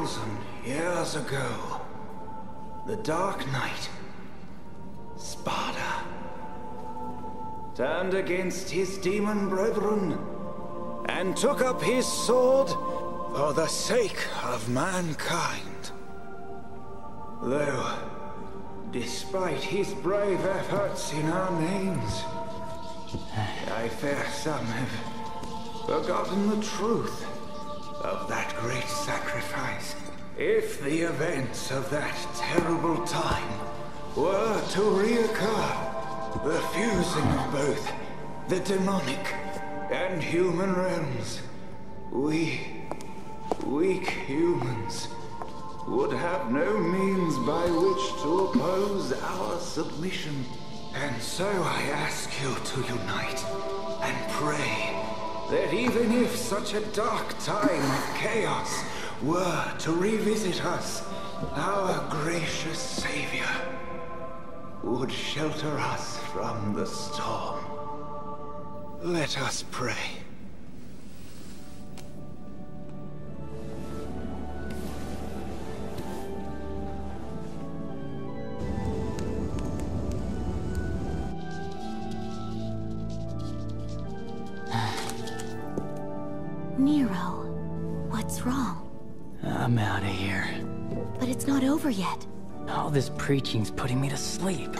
Thousand years ago, the Dark Knight, Sparda, turned against his demon brethren and took up his sword for the sake of mankind. Though, despite his brave efforts in our names, I fear some have forgotten the truth great sacrifice. If the events of that terrible time were to reoccur, the fusing of both the demonic and human realms, we, weak humans, would have no means by which to oppose our submission. And so I ask you to unite and pray that even if such a dark time of chaos were to revisit us, our gracious Savior would shelter us from the storm. Let us pray. All this preaching's putting me to sleep.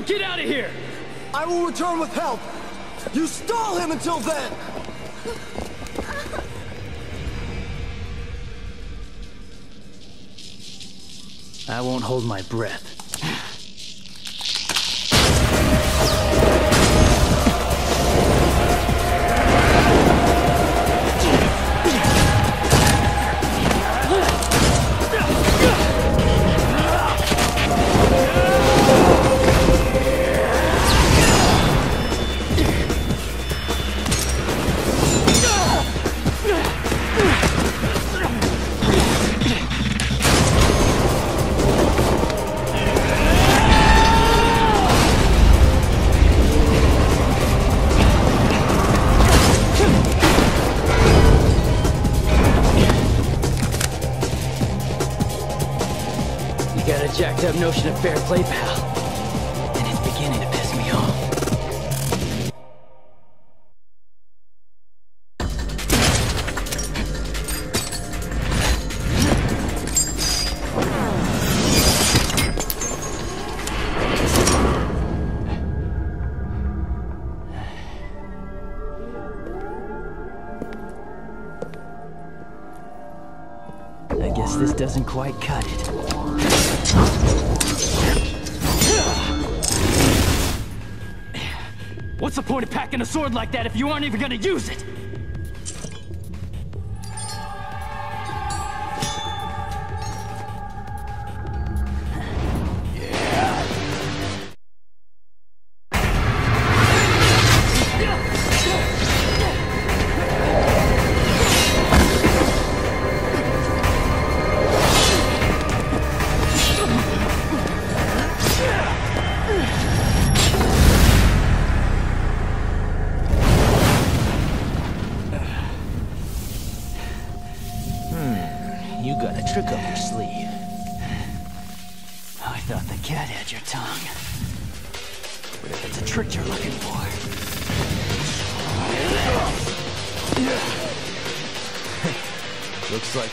And get out of here! I will return with help. You stall him until then. I won't hold my breath. You aren't even gonna use it?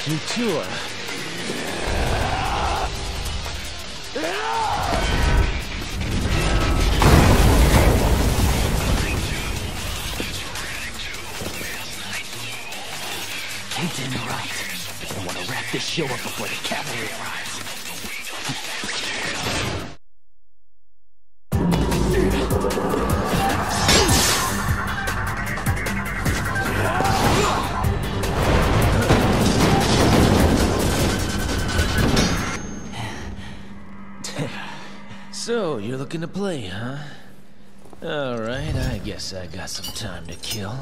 Looks you're looking to play, huh? Alright, I guess I got some time to kill.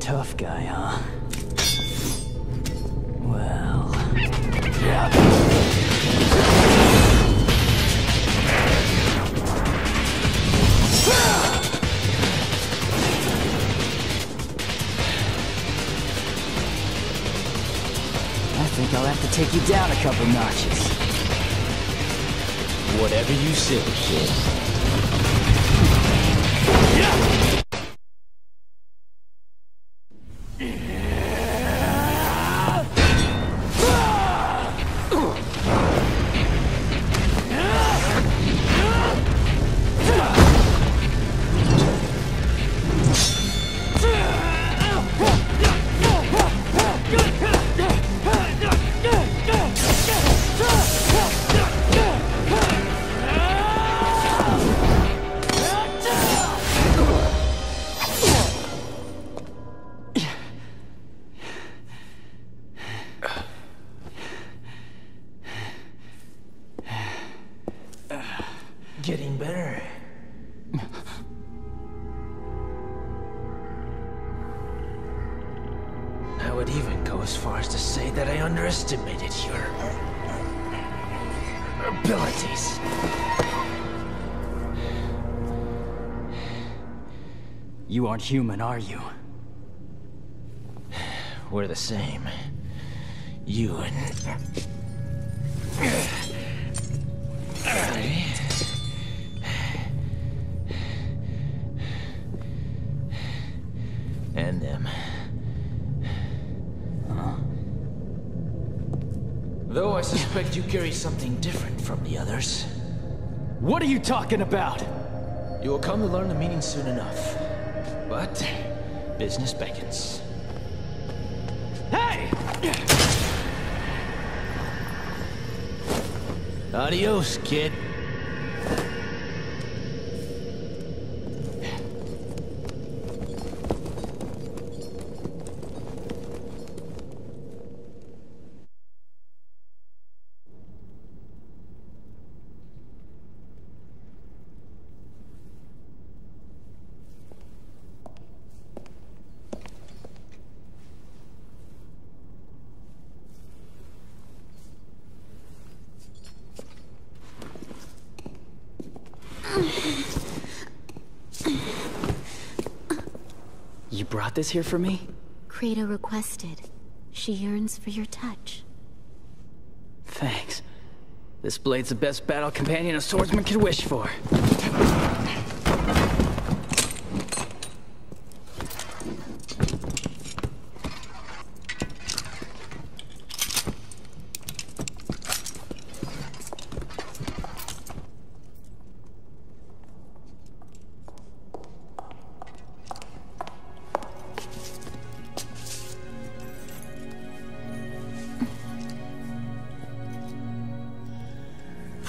Tough guy, huh? Well, Yeah. I think I'll have to take you down a couple notches. Whatever you say, kid. Getting aren't human, are you? We're the same. You and... I... And them. Though I suspect you carry something different from the others. What are you talking about? You will come to learn the meaning soon enough. But, business beckons. Hey! Adios, kid. This here for me? Kratos requested. She yearns for your touch. Thanks. This blade's the best battle companion a swordsman could wish for.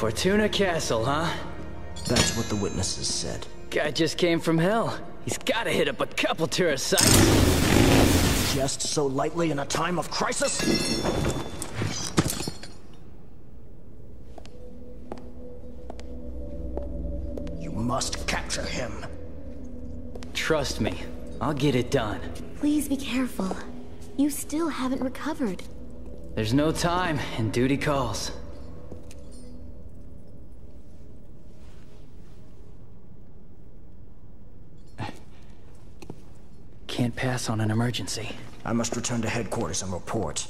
Fortuna Castle, huh? That's what the witnesses said. Guy just came from hell. He's gotta hit up a couple tourist sites. Just so lightly in a time of crisis? You must capture him. Trust me, I'll get it done. Please be careful. You still haven't recovered. There's no time, and duty calls. Can't pass on an emergency. I must return to headquarters and report.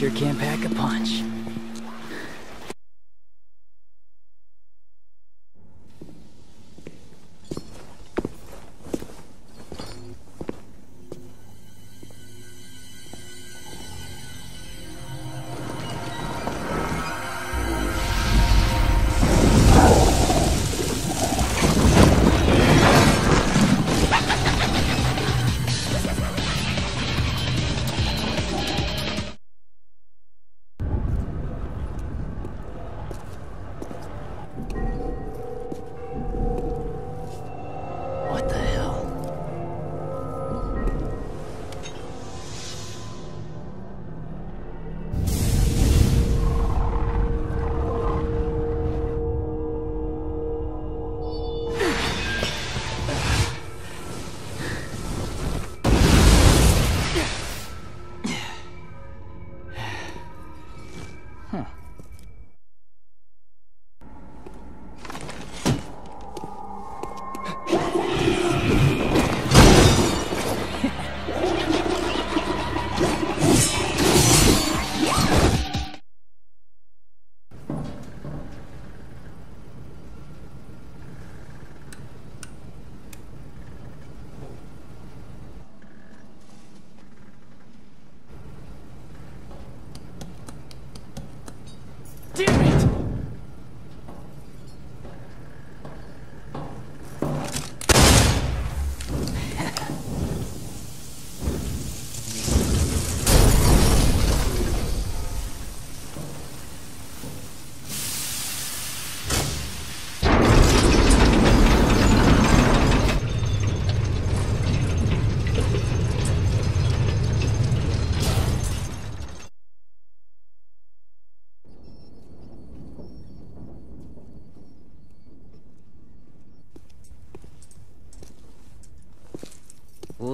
Sure can pack a punch.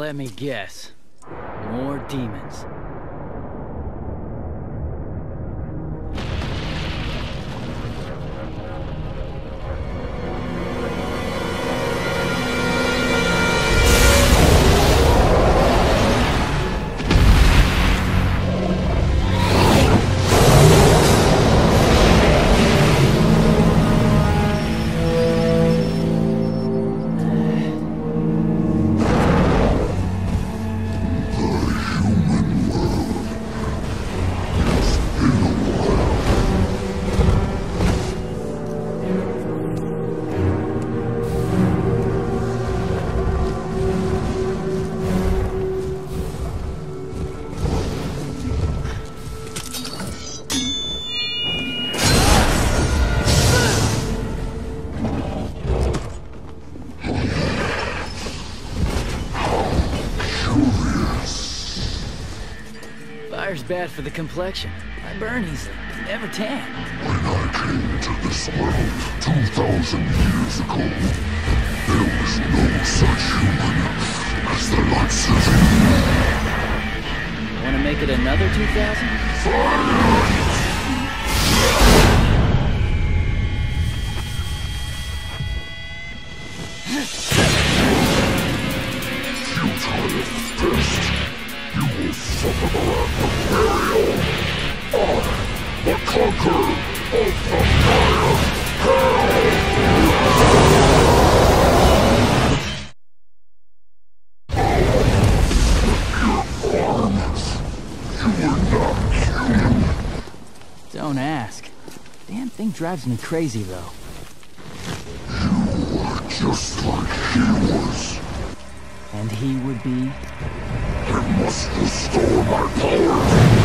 Let me guess. More demons. Bad for the complexion. I burn easily. Never tan. When I came to this world 2,000 years ago, there was no such human as the likes of you. Wanna make it another 2,000? Futile drives me crazy, though. You are just like he was. And he would be... I must restore my powers.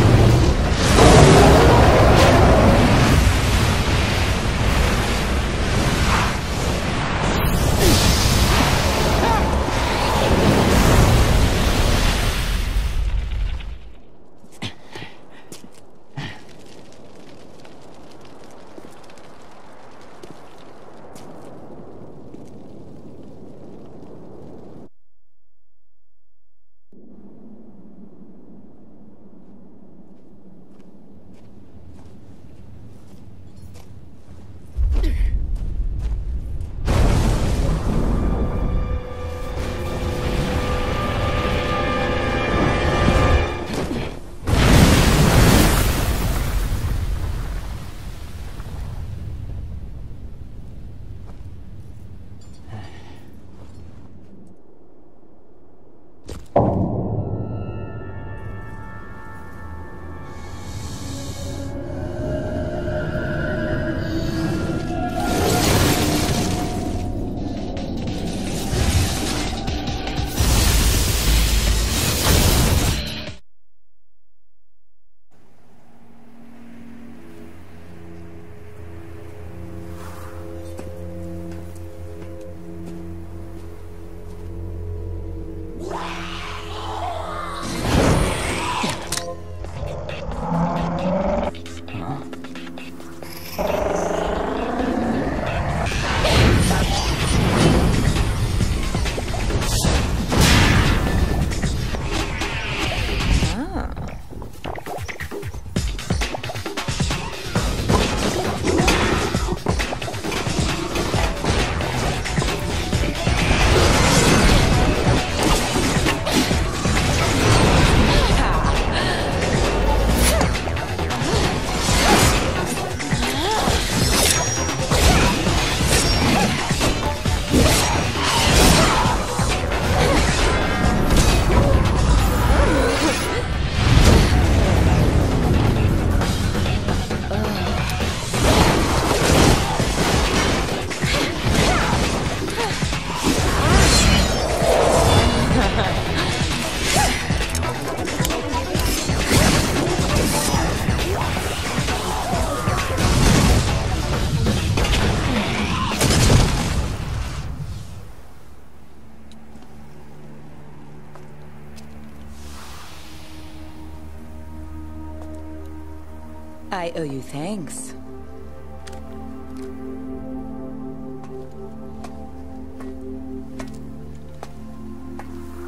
You thanks.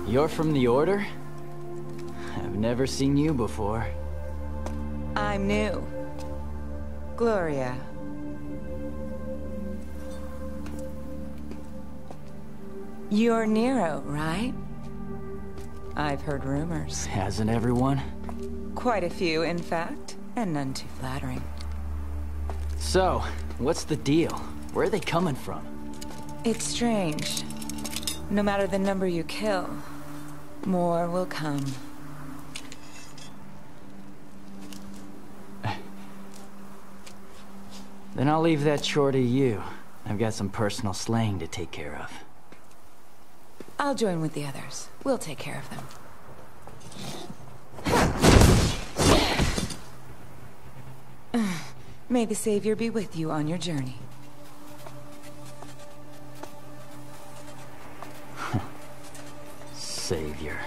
You're from the Order? I've never seen you before. I'm new. Gloria. You're Nero, right? I've heard rumors. Hasn't everyone? Quite a few, in fact, and none too flattering. So, what's the deal? Where are they coming from? It's strange. No matter the number you kill, more will come. Then I'll leave that chore to you. I've got some personal slaying to take care of. I'll join with the others. We'll take care of them. May the Savior be with you on your journey. Savior.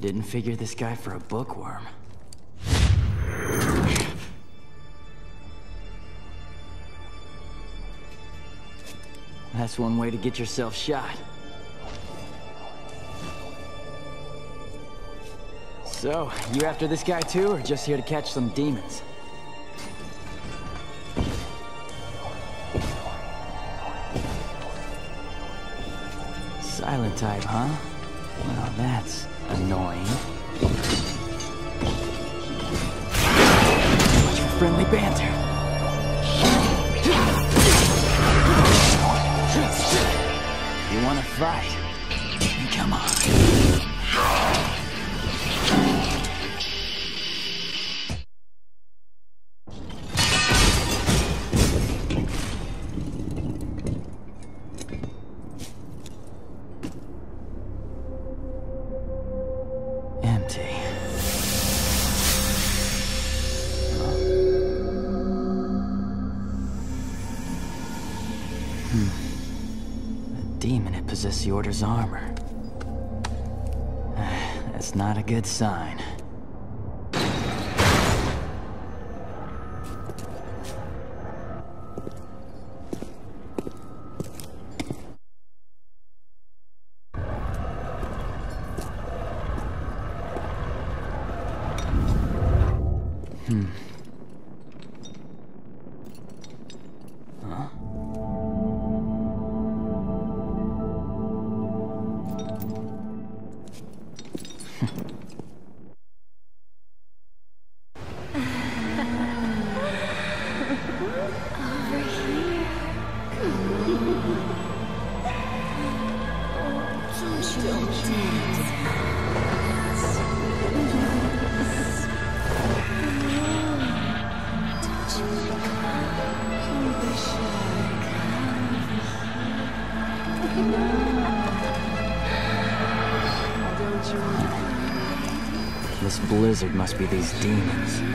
Didn't figure this guy for a bookworm. That's one way to get yourself shot. So, you after this guy too, or just here to catch some demons? Silent type, huh? Well, that's annoying. Much for friendly banter. Fight? Come on. Sign. This blizzard must be these demons.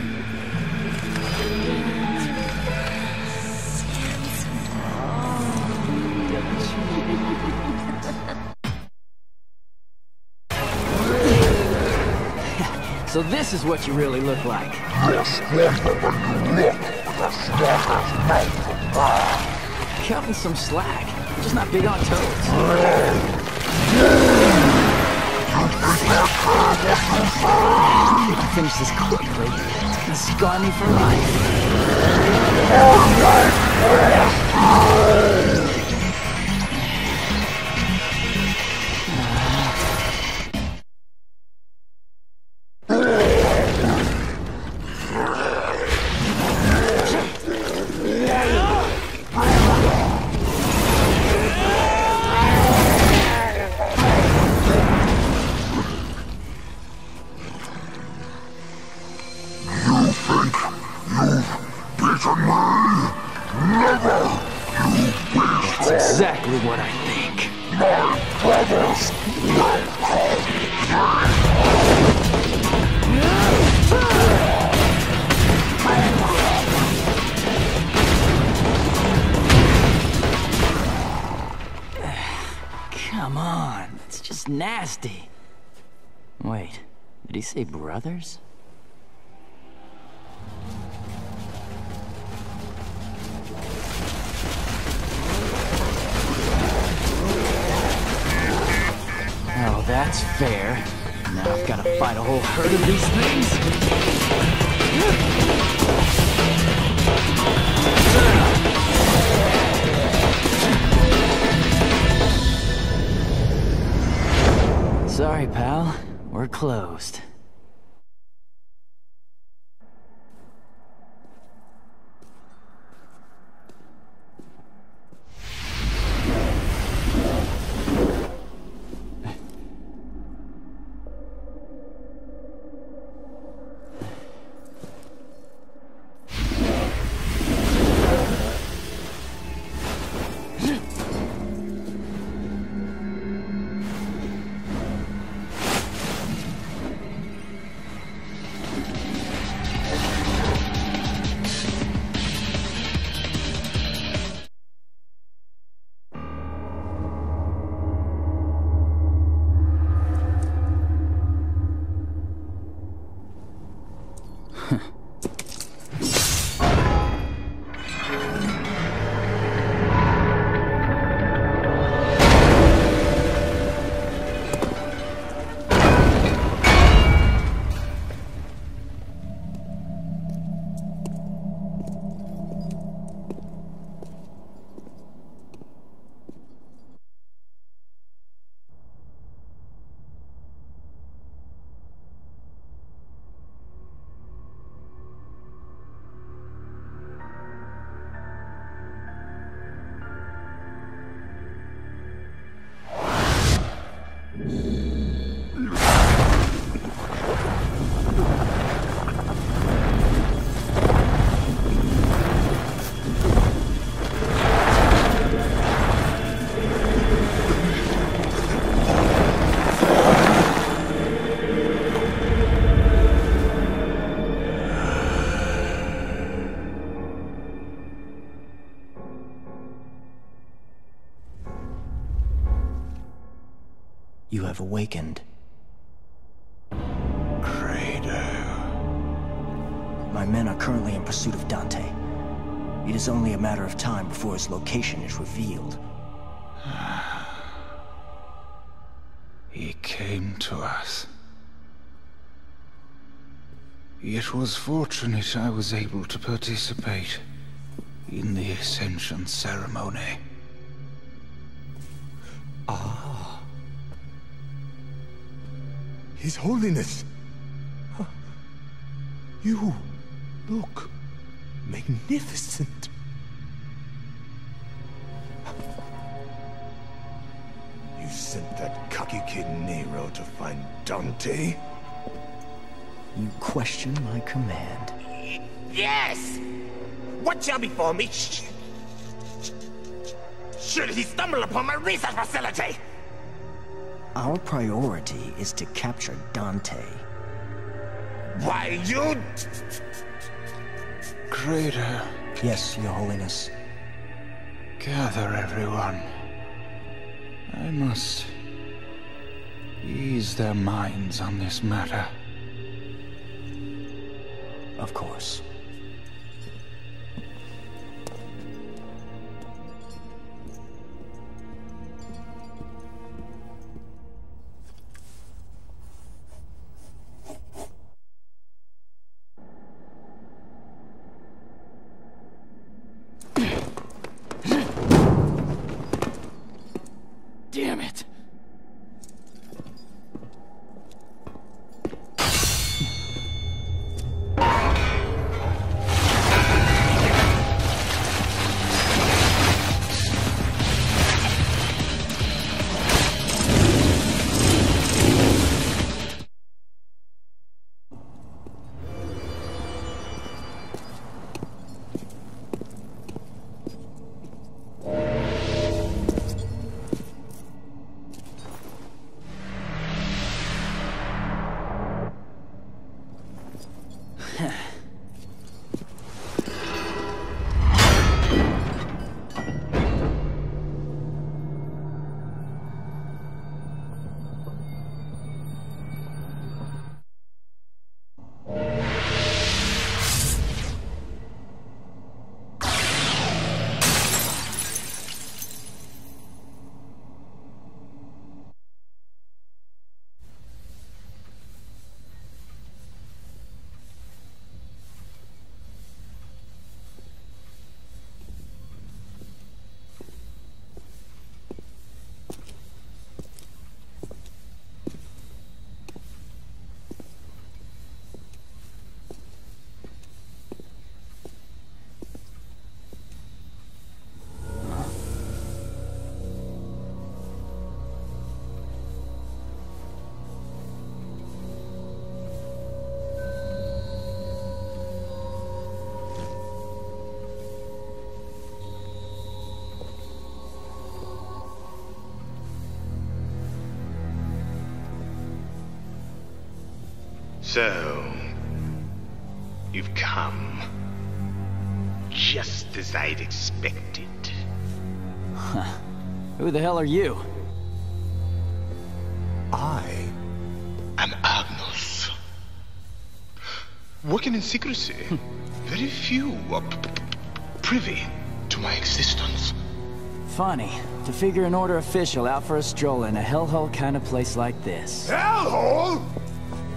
So this is what you really look like. Stronger than you look, a stalker's mouth. Cut me some slack. I'm just not big on toads. I finish this quickly, it's gonna scar me for life. Brothers? Have awakened. Credo. My men are currently in pursuit of Dante. It is only a matter of time before his location is revealed. He came to us. It was fortunate I was able to participate in the Ascension ceremony. Ah, His Holiness! Huh. You look magnificent. You sent that cocky kid Nero to find Dante? You question my command. Yes! What shall befall me? Sh- Should he stumble upon my research facility? Our priority is to capture Dante. Why, you... Credo, Yes, Your Holiness. gather everyone. I must ease their minds on this matter. Of course. So, you've come. Just as I'd expected. Huh. Who the hell are you? I am Agnus. Working in secrecy. Very few are privy to my existence. Funny. To figure an order official out for a stroll in a hellhole kind of place like this. Hellhole?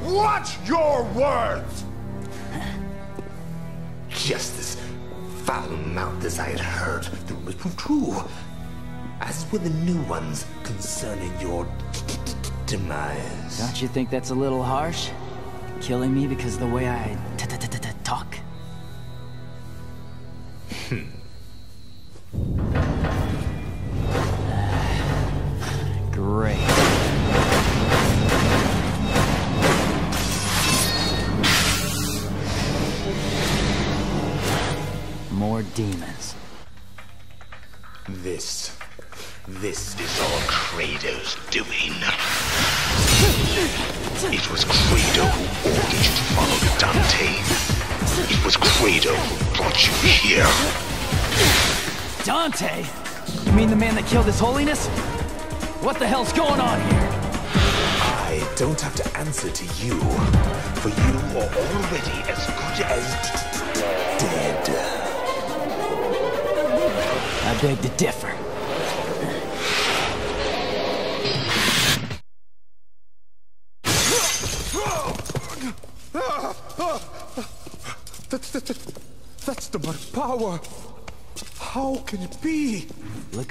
Watch your words! Just as foul-mouthed as I had heard, the rumors proved true. As were the new ones concerning your demise. Don't you think that's a little harsh? Killing me because the way I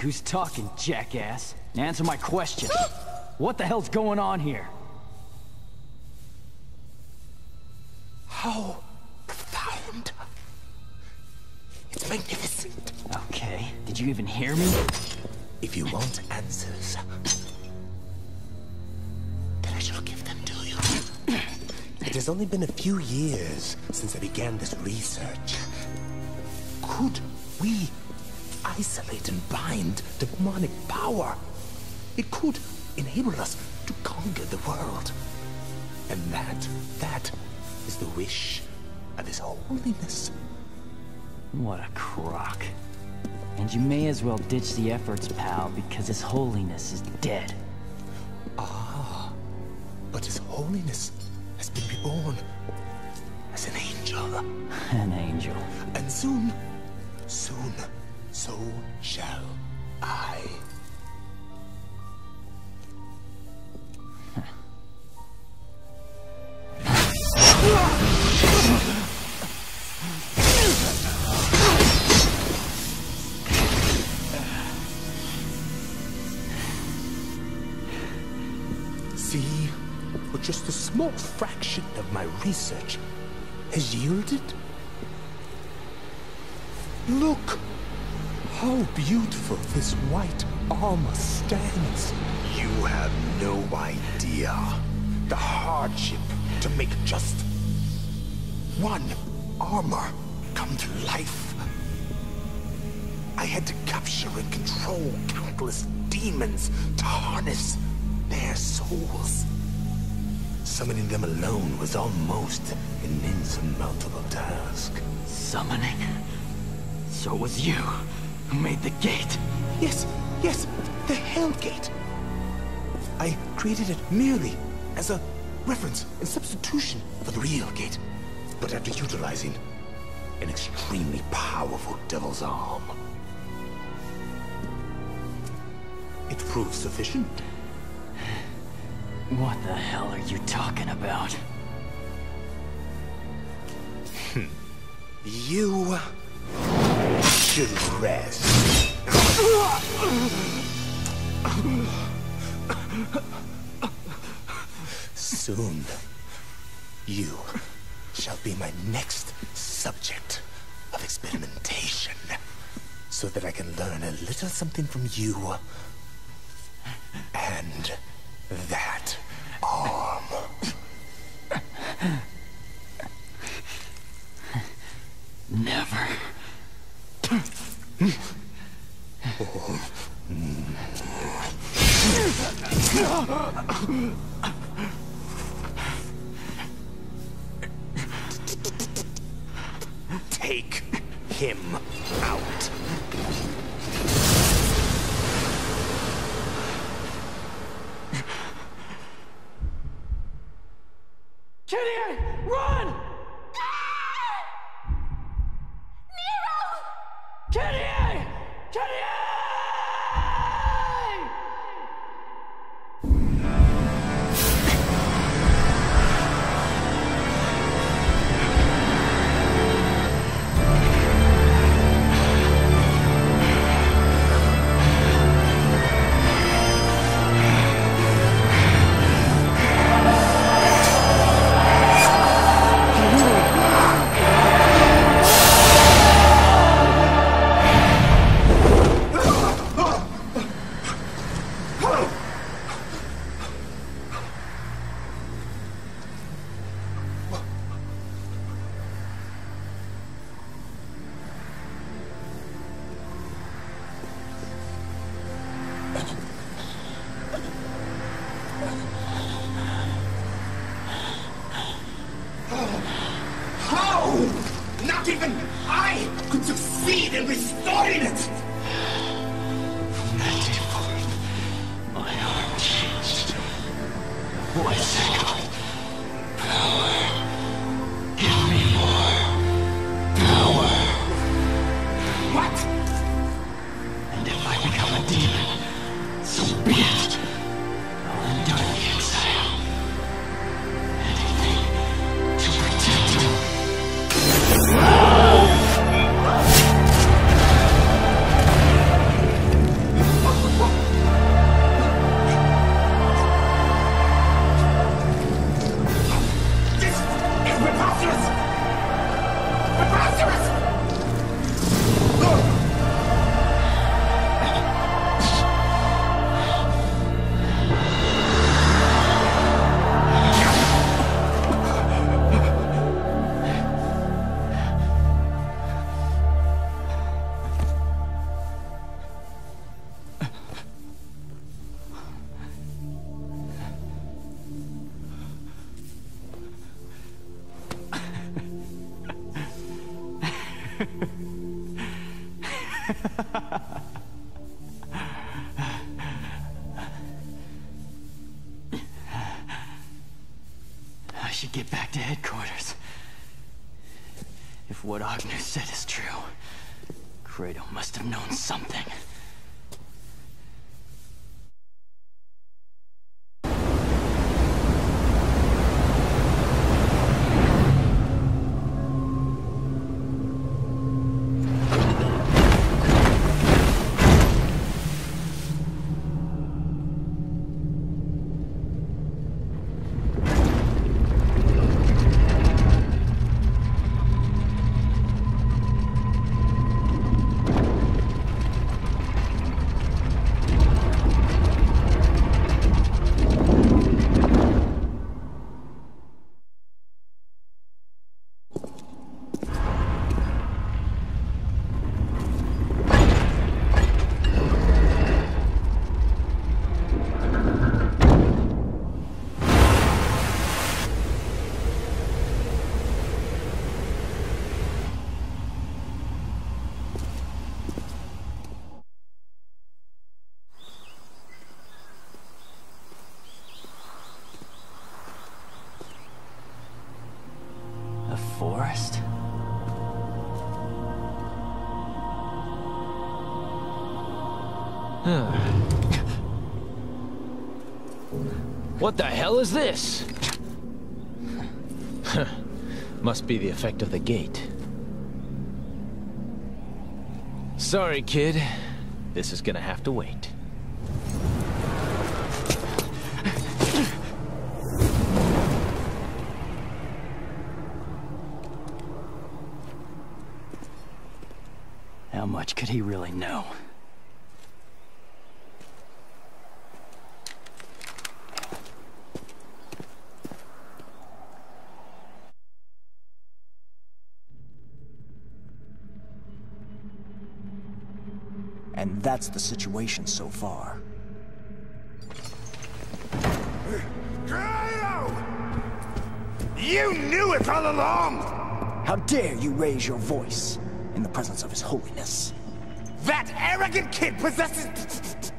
who's talking, jackass. Answer my question. what the hell's going on here? How profound. It's magnificent. Okay. Did you even hear me? If you want answers, then I shall give them to you. It has only been a few years since I began this research. Could we isolate and bind demonic power? It could enable us to conquer the world. And that, that is the wish of His Holiness. What a crock. And you may as well ditch the efforts, pal, because His Holiness is dead. Ah, but His Holiness has been reborn as an angel. An angel. And soon, soon, so shall I. See what just a small fraction of my research has yielded? Look how beautiful this white armor stands. You have no idea the hardship to make just one armor come to life. I had to capture and control countless demons to harness their souls. Summoning them alone was almost an insurmountable task. Summoning? So was you made the gate? Yes, yes, the Hell Gate. I created it merely as a reference and substitution for the real gate. But after utilizing an extremely powerful devil's arm, it proved sufficient. What the hell are you talking about? Hmm. You should rest. Soon, you shall be my next subject of experimentation, so that I can learn a little something from you and that arm. Never. Take him out. Gideon, run! Kenny! Kenny! What the hell is this? Must be the effect of the gate. Sorry, kid. This is gonna have to wait. that's the situation so far. You knew it all along! How dare you raise your voice in the presence of His Holiness? That arrogant kid possesses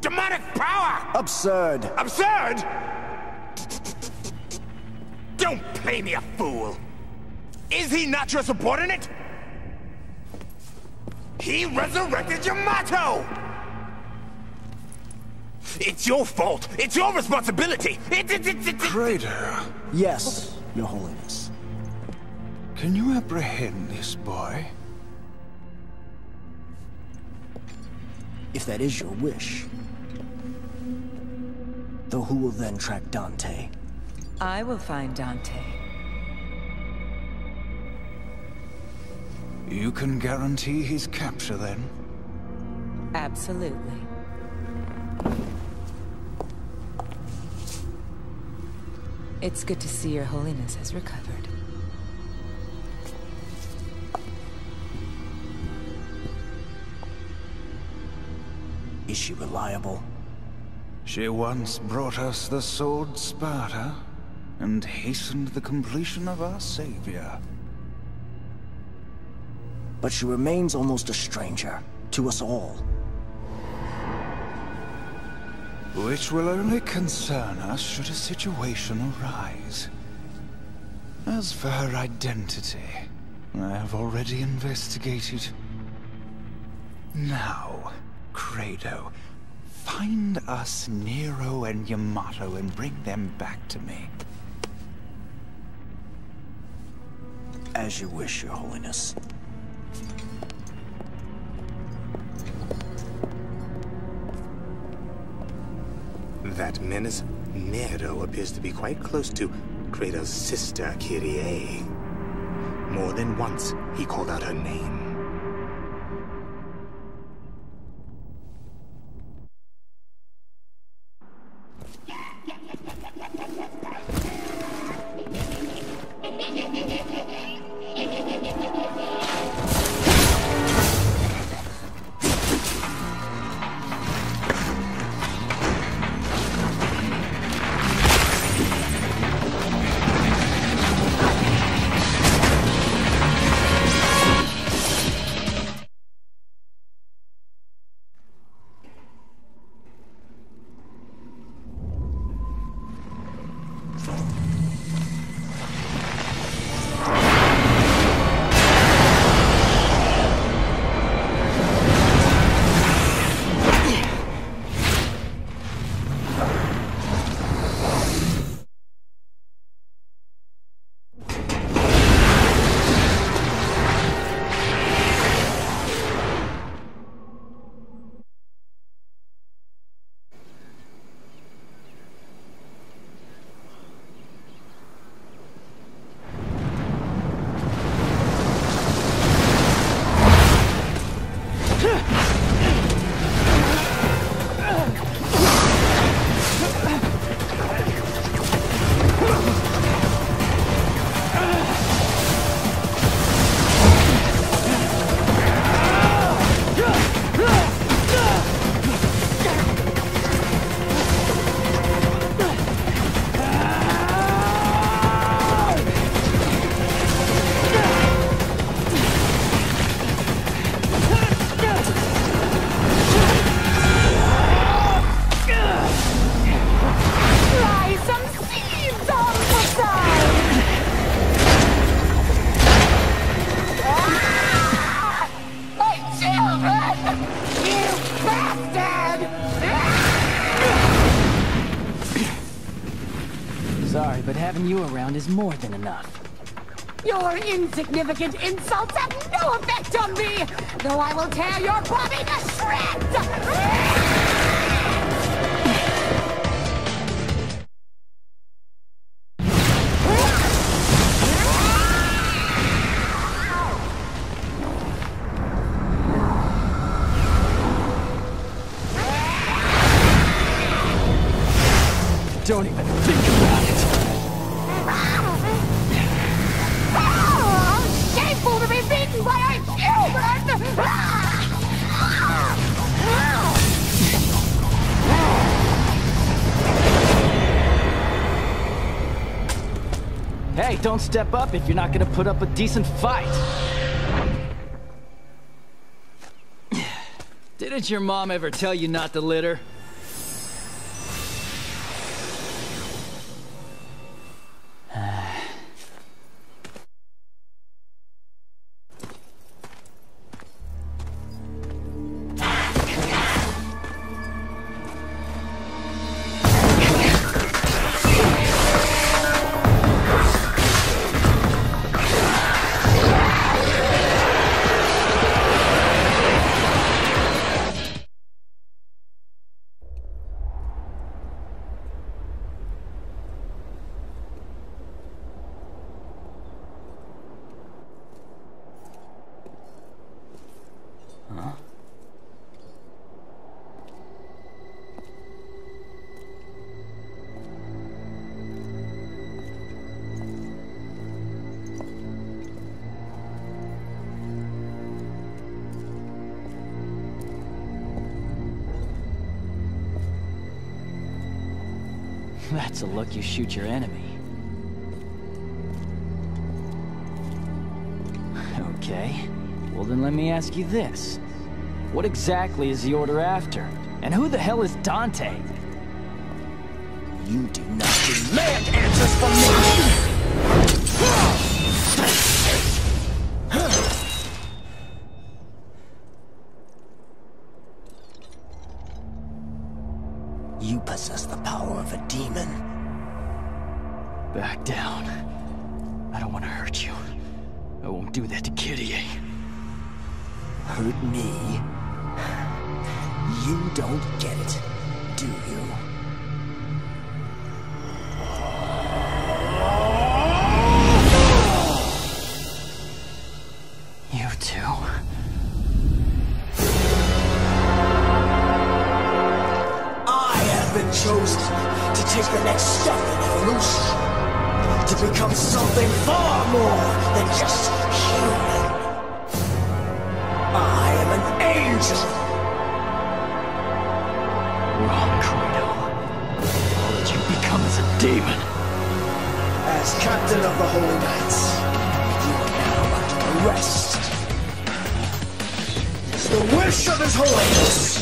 demonic power! Absurd! Absurd? Don't play me a fool! Is he not your subordinate? He resurrected Yamato! It's your fault! It's your responsibility! It, it, it, it, Credo, Yes, Your Holiness. can you apprehend this boy? If that is your wish. Though who will then track Dante? I will find Dante. You can guarantee his capture then? Absolutely. It's good to see your holiness has recovered. Is she reliable? She once brought us the sword Sparda, and hastened the completion of our savior. But she remains almost a stranger to us all. Which will only concern us should a situation arise. As for her identity, I have already investigated. Now, Credo, find us Nero and Yamato and bring them back to me. As you wish, Your Holiness. That menace, Nero, appears to be quite close to Credo's sister, Kyrie. More than once, he called out her name. More than enough. Your insignificant insults have no effect on me, though I will tear your body to shreds! Don't step up if you're not gonna put up a decent fight. Didn't your mom ever tell you not to litter? Shoot your enemy. Okay. Well then let me ask you this. What exactly is the Order after? And who the hell is Dante? You do not demand answers from me! As captain of the Holy Knights, you are now under arrest. It's the wish of His Holiness.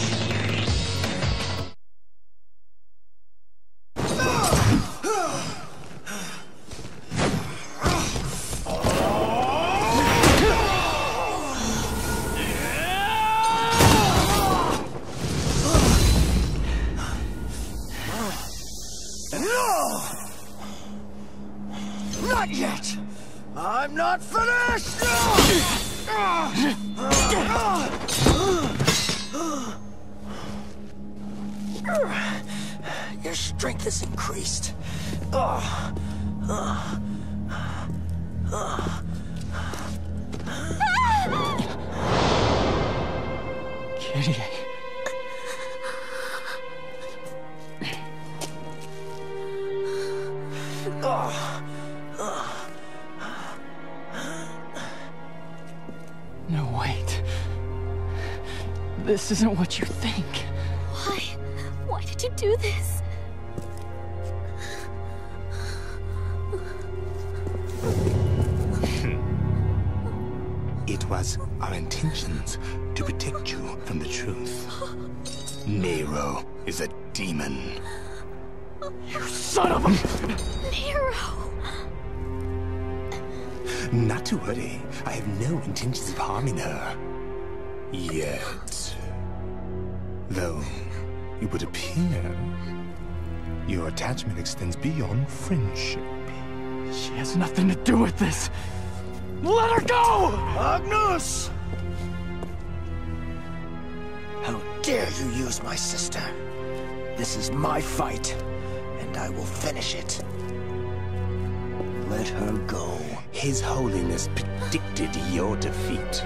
Predicted your defeat,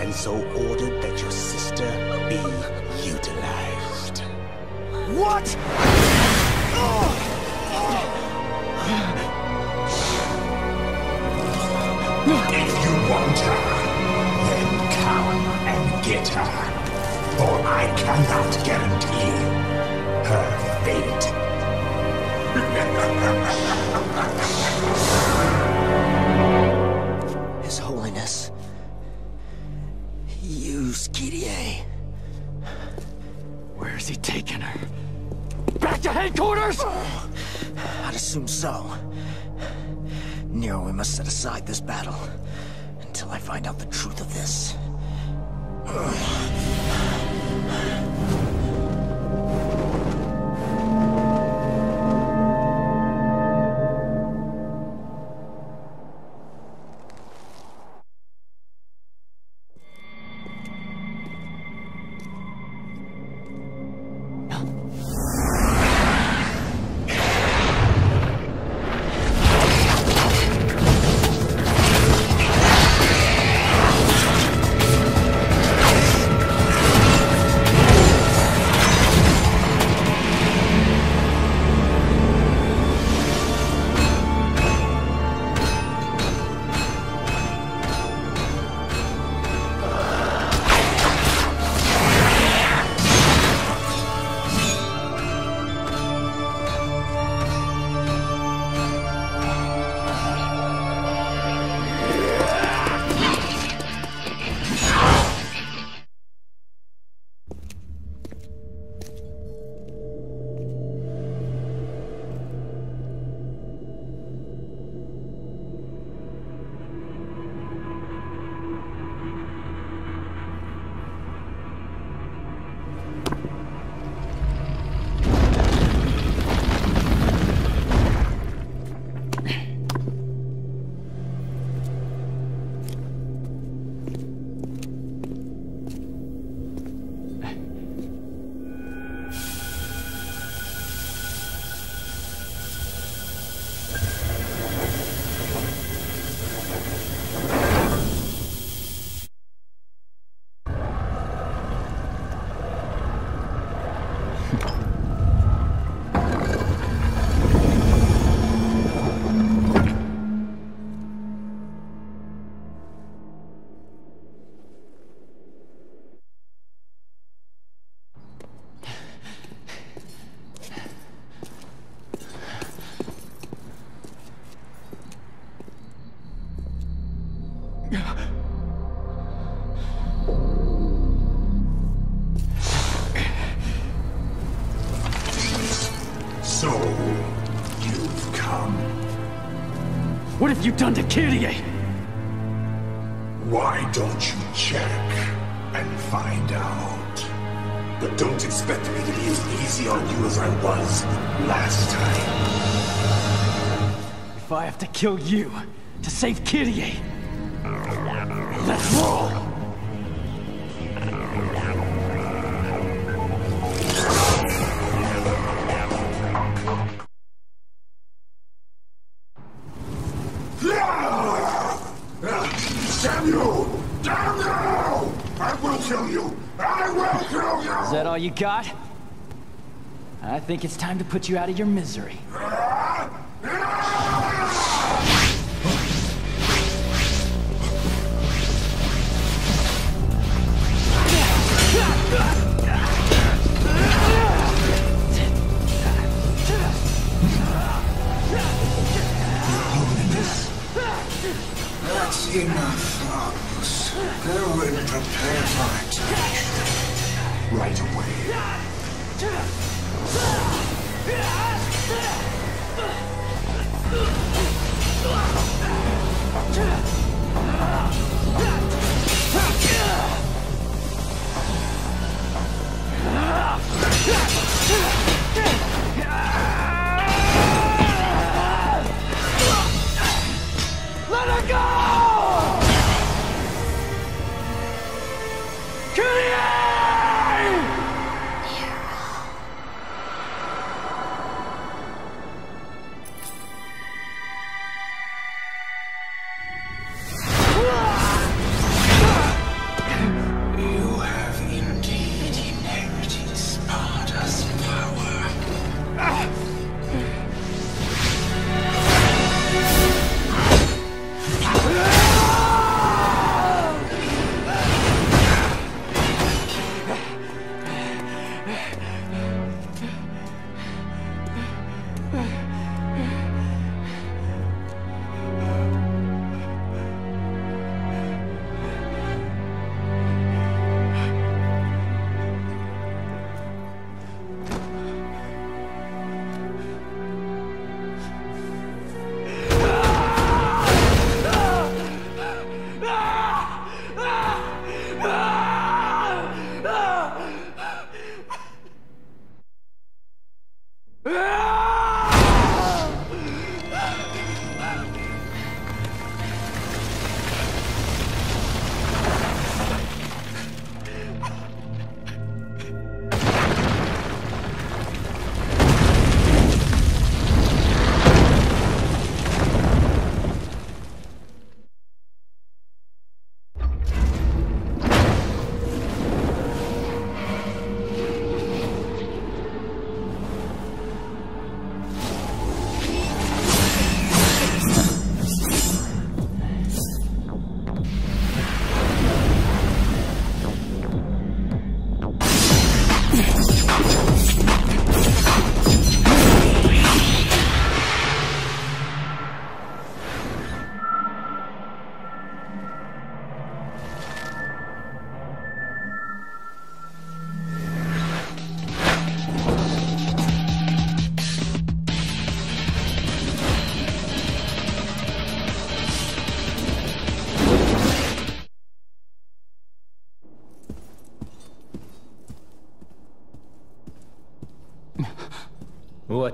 and so ordered that your sister be utilized. What? If you want her, then come and get her. For I cannot So. Nero, we must set aside this battle until I find out the truth of this. Have you done to Kyrie? Why don't you check and find out? But don't expect me to be as easy on you as I was last time. If I have to kill you to save Kyrie, let's roll! Think it's time to put you out of your misery.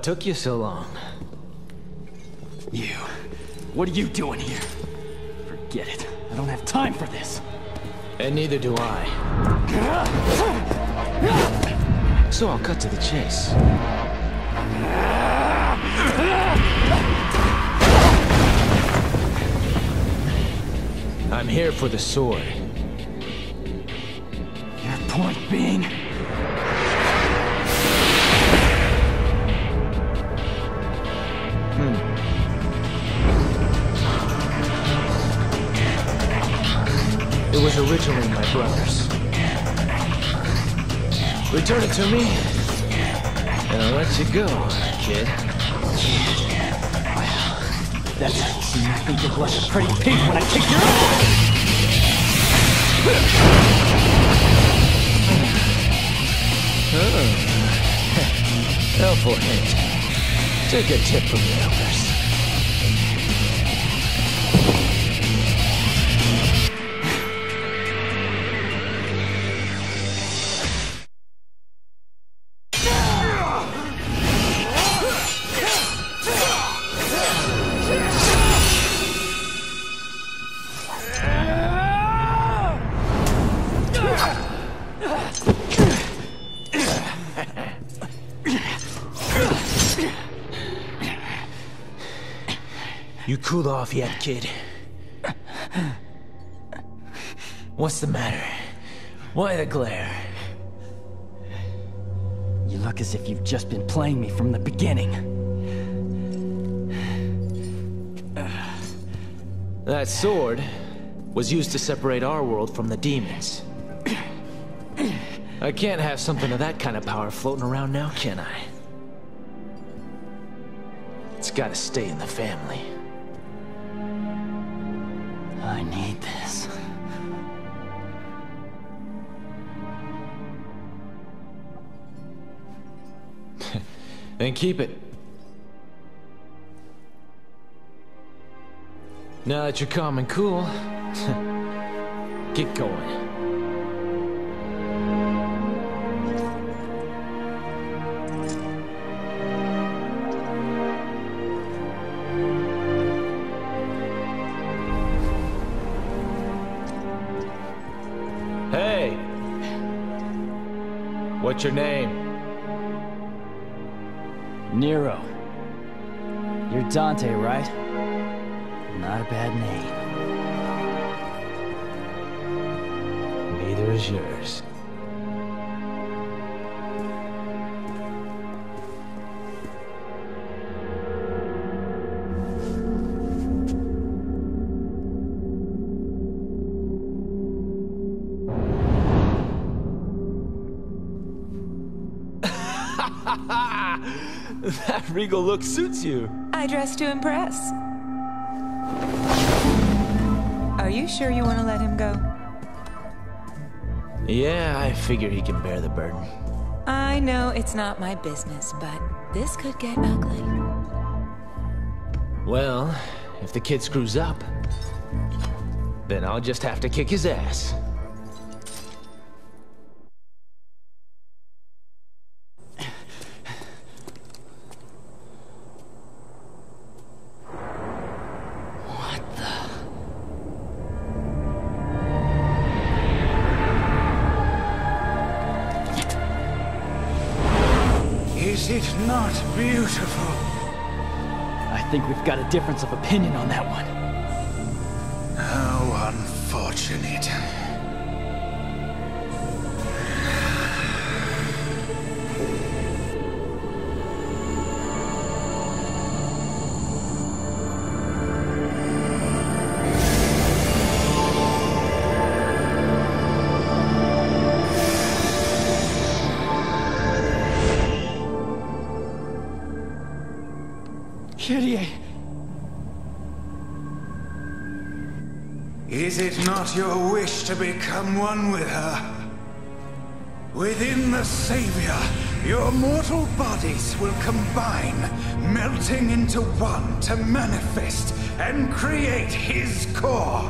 What took you so long? You. What are you doing here? Forget it. I don't have time for this. And neither do I. So I'll cut to the chase. I'm here for the sword. Your point being? Originally my brother's. Return it to me, and I'll let you go, kid. That's how you see think you're like a pretty pig when I kick your ass! Oh. Helpful hint. Take a tip from the You cooled off yet, kid? What's the matter? Why the glare? You look as if you've just been playing me from the beginning. That sword was used to separate our world from the demons. I can't have something of that kind of power floating around now, can I? It's gotta stay in the family. Then keep it. Now that you're calm and cool, get going. Hey! What's your name? Nero. You're Dante, right? Not a bad name. Neither is yours. Regal look suits you. I dress to impress. Are you sure you want to let him go? Yeah, I figure he can bear the burden. I know it's not my business, but this could get ugly. Well, if the kid screws up, then I'll just have to kick his ass. Difference of opinion on that one. Become one with her? Within the Savior, your mortal bodies will combine, melting into one to manifest and create his core.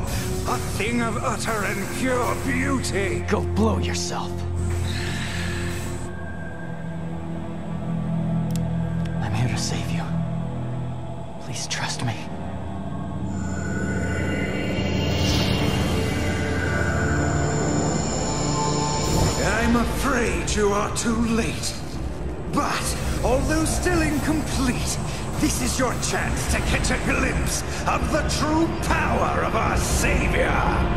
A thing of utter and pure beauty. Go blow yourself. I'm here to save you. Please trust me. You are too late. But, although still incomplete, this is your chance to catch a glimpse of the true power of our Savior.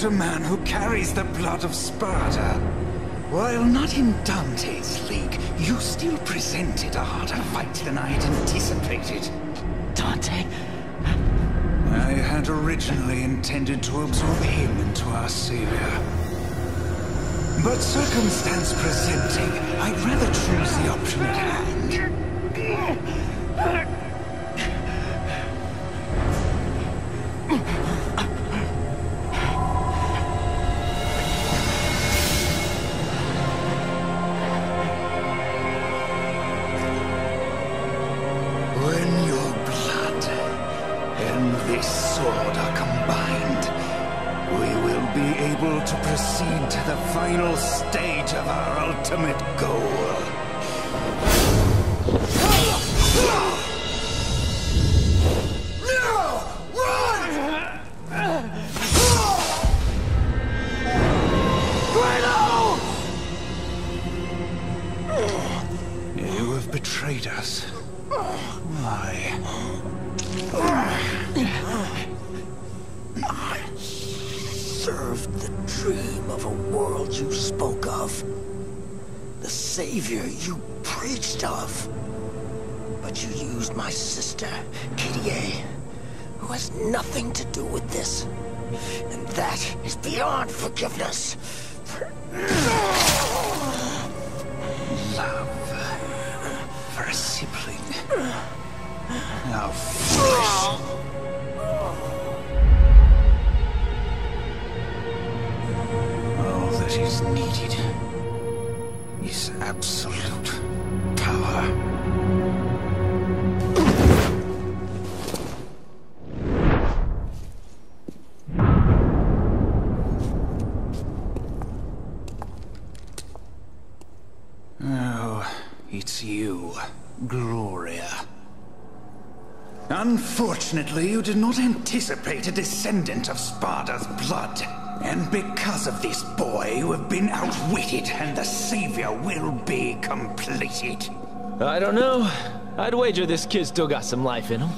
Salute a man who carries the blood of Sparda. While not in Dante's league, you still presented a harder fight than I had anticipated. Dante? I had originally intended to absorb him into our savior. But circumstance presenting, I'd rather choose the option at hand. Unfortunately, you did not anticipate a descendant of Sparda's blood. And because of this boy, you have been outwitted, and the savior will be completed. I don't know. I'd wager this kid still got some life in him.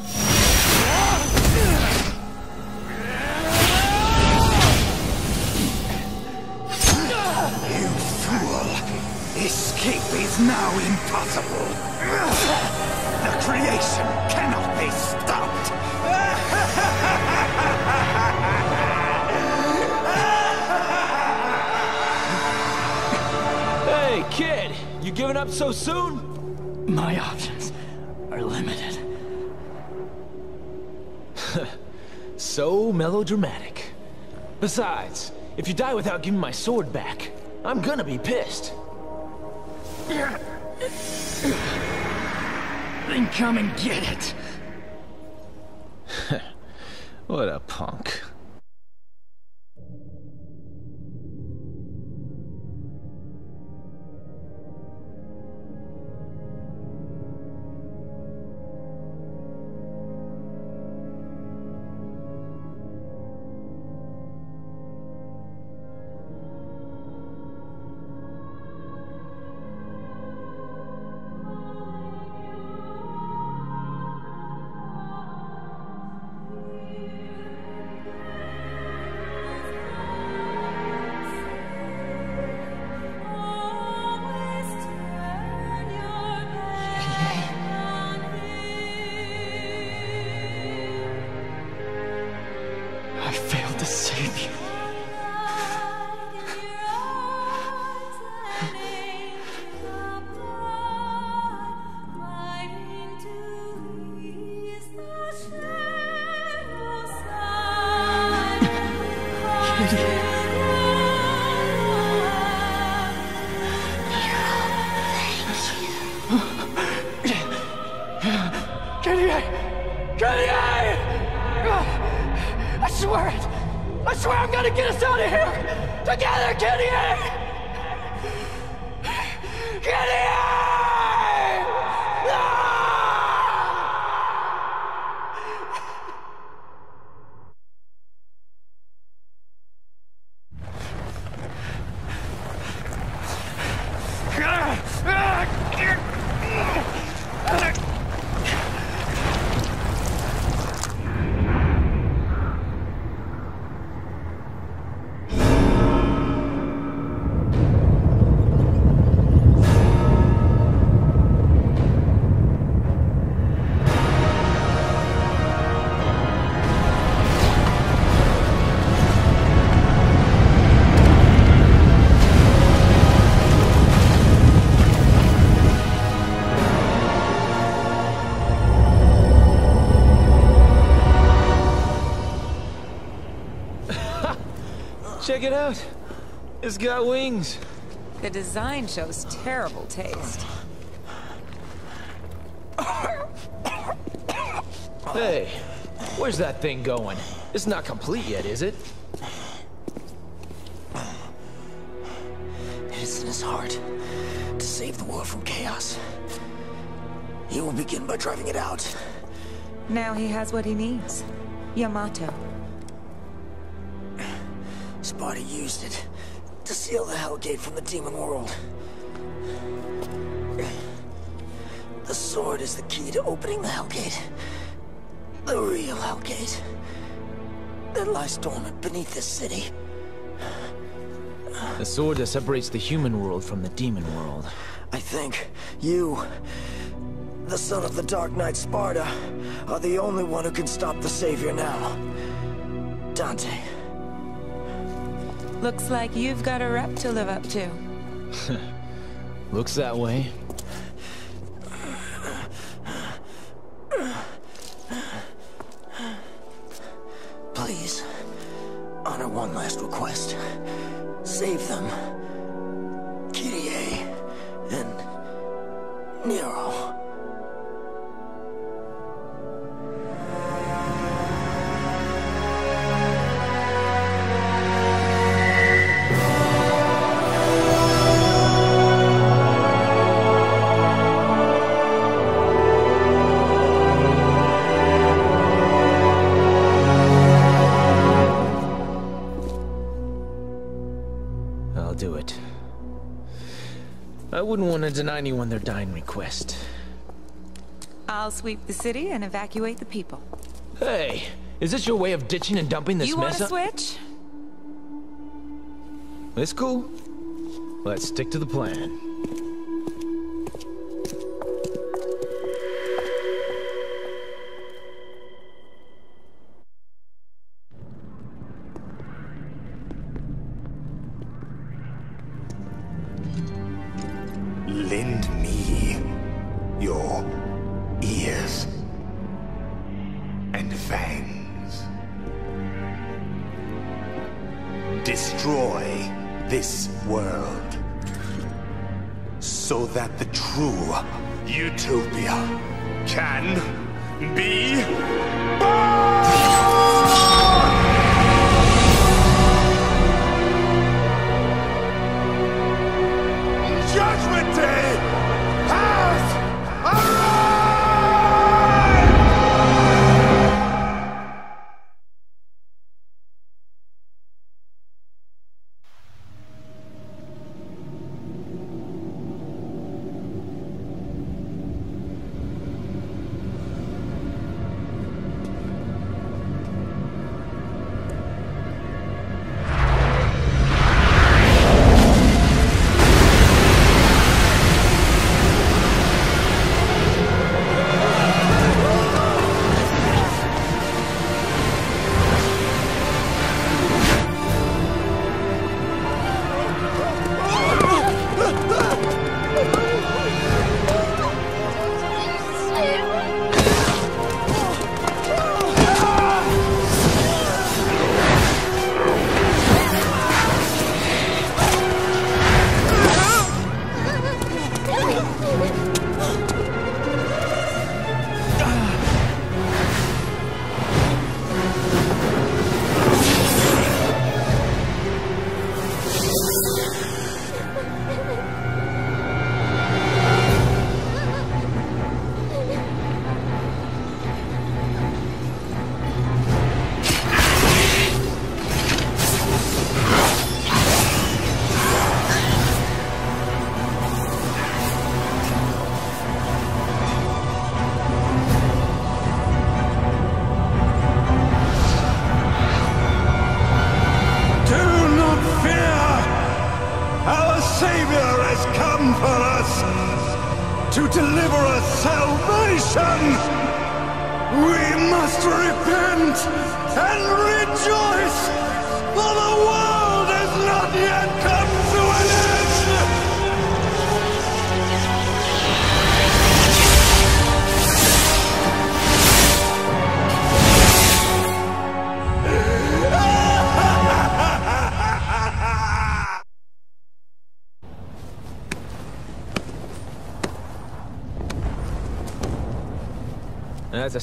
You fool! Escape is now impossible. The creation giving up so soon? My options are limited. So melodramatic. Besides, if you die without giving my sword back, I'm gonna be pissed. Then come and get it. What a punk. Check it out. It's got wings. The design shows terrible taste. Hey, where's that thing going? It's not complete yet, is it? It is in his heart to save the world from chaos. He will begin by driving it out. Now he has what he needs. Yamato. Sparda used it to seal the Hellgate from the demon world. The sword is the key to opening the Hellgate. The real Hellgate. That lies dormant beneath this city. The sword that separates the human world from the demon world. I think you, the son of the Dark Knight Sparda, are the only one who can stop the Savior now. Dante. Looks like you've got a rep to live up to. Looks that way. Sweep the city and evacuate the people. Hey, is this your way of ditching and dumping this you mess up? switch? It's cool. Let's stick to the plan.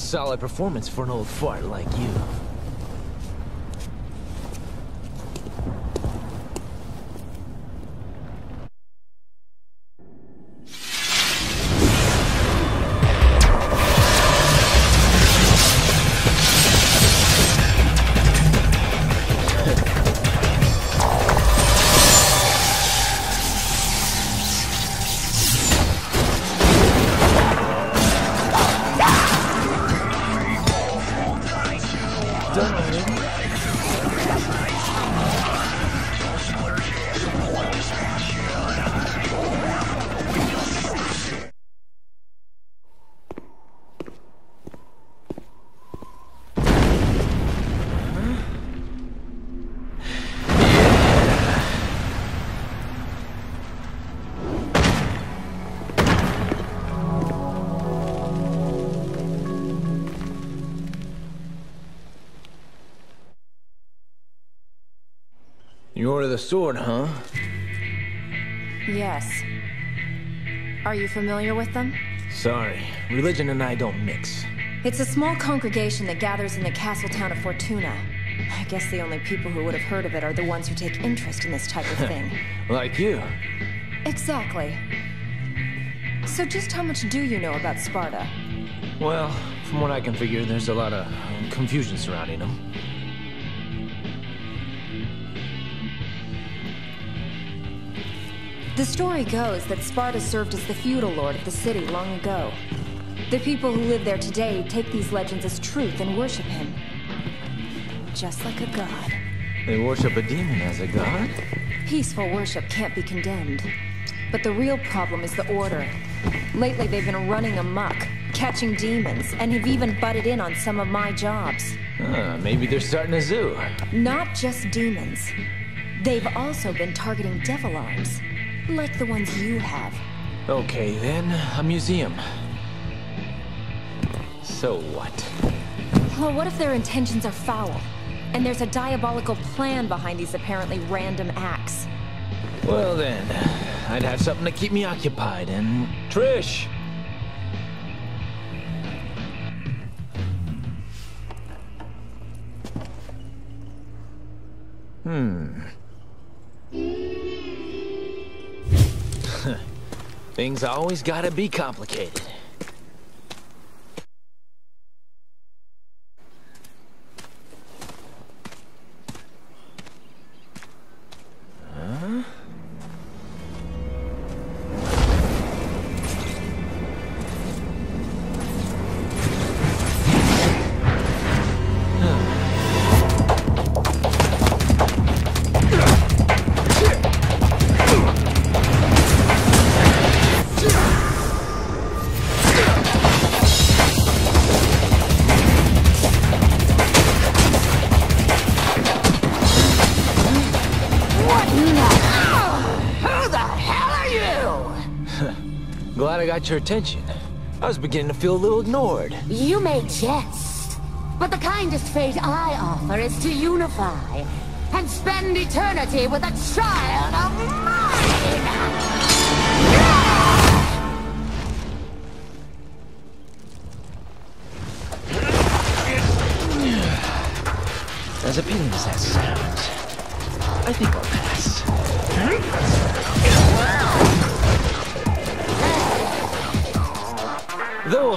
Solid performance for an old fart like you. Ordered the sword, huh? Yes. Are you familiar with them? Sorry, religion and I don't mix. It's a small congregation that gathers in the castle town of Fortuna. I guess the only people who would have heard of it are the ones who take interest in this type of thing. Like you. exactly. So just how much do you know about Sparda? Well, from what I can figure, there's a lot of confusion surrounding them. The story goes that Sparda served as the feudal lord of the city long ago. The people who live there today take these legends as truth and worship him. Just like a god. They worship a demon as a god? Peaceful worship can't be condemned. But the real problem is the Order. Lately they've been running amok, catching demons, and have even butted in on some of my jobs. Ah, maybe they're starting a zoo. Not just demons. They've also been targeting devil arms. Like the ones you have. Okay, then, a museum. So what? Well, what if their intentions are foul? And there's a diabolical plan behind these apparently random acts. Well then, I'd have something to keep me occupied and... Trish! Hmm. Things always gotta be complicated. Got your attention. I was beginning to feel a little ignored. You may jest, but the kindest fate I offer is to unify and spend eternity with a child of mine! As appealing as that sounds, I think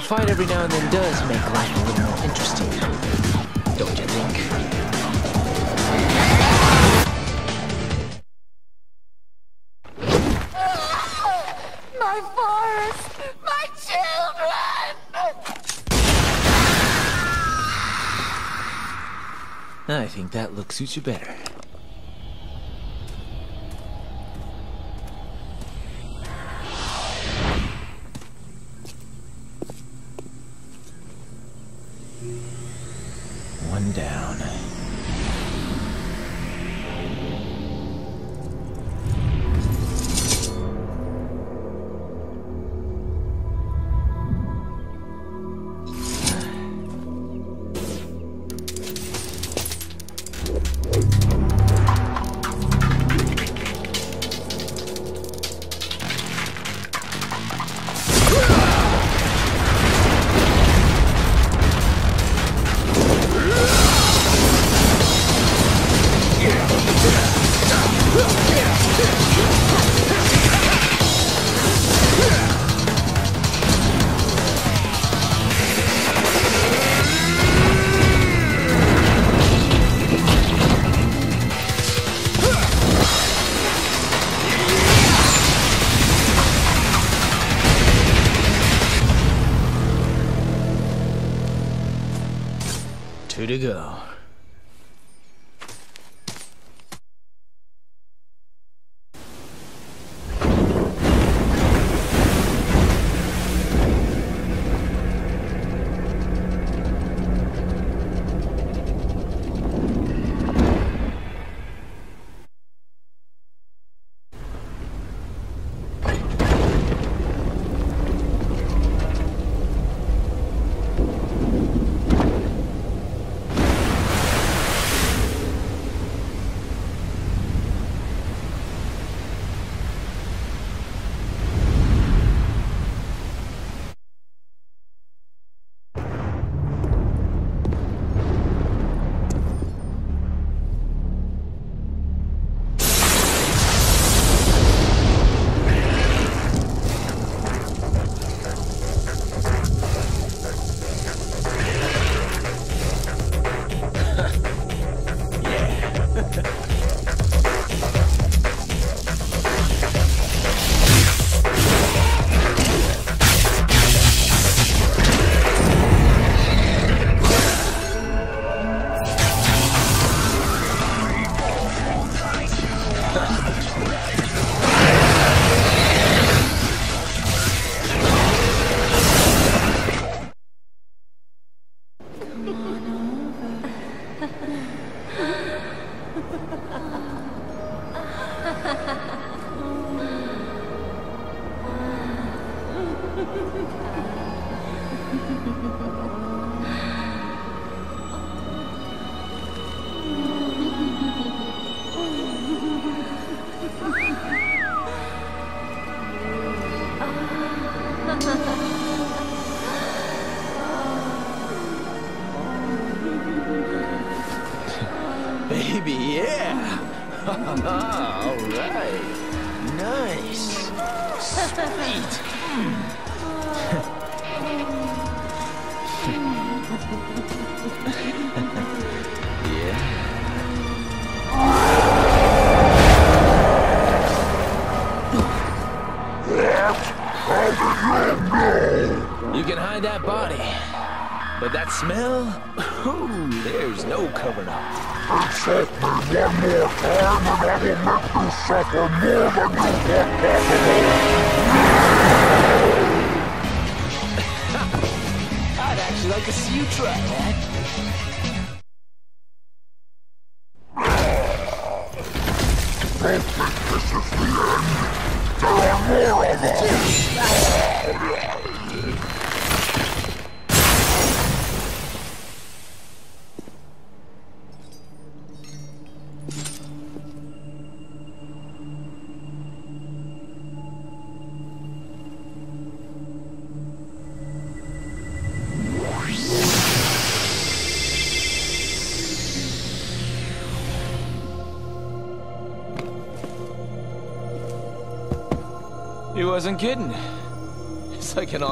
fight every now and then does make life a little more interesting. Don't you think? My forest! My children! I think that look suits you better.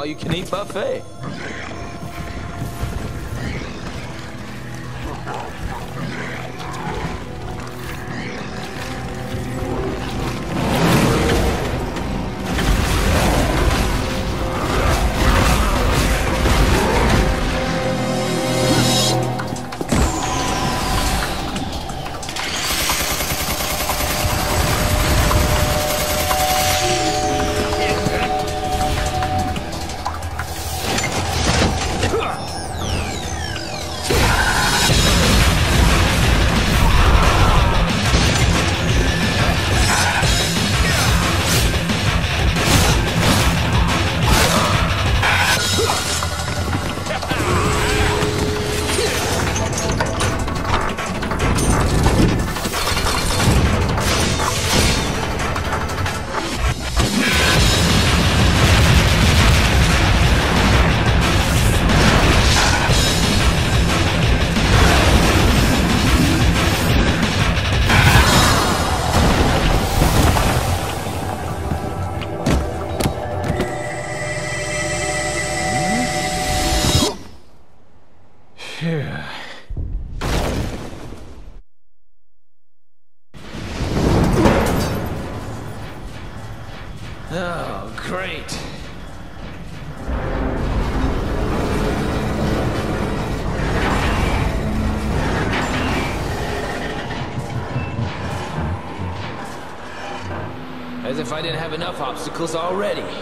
All-you-can-eat buffet. Obstacles already.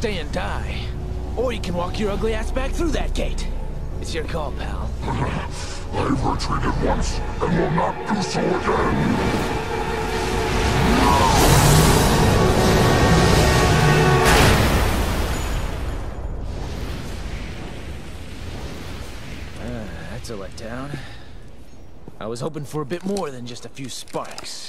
Stay and die. Or you can walk your ugly ass back through that gate. It's your call, pal. I've retreated once and will not do so again. Ah, that's a letdown. I was hoping for a bit more than just a few sparks.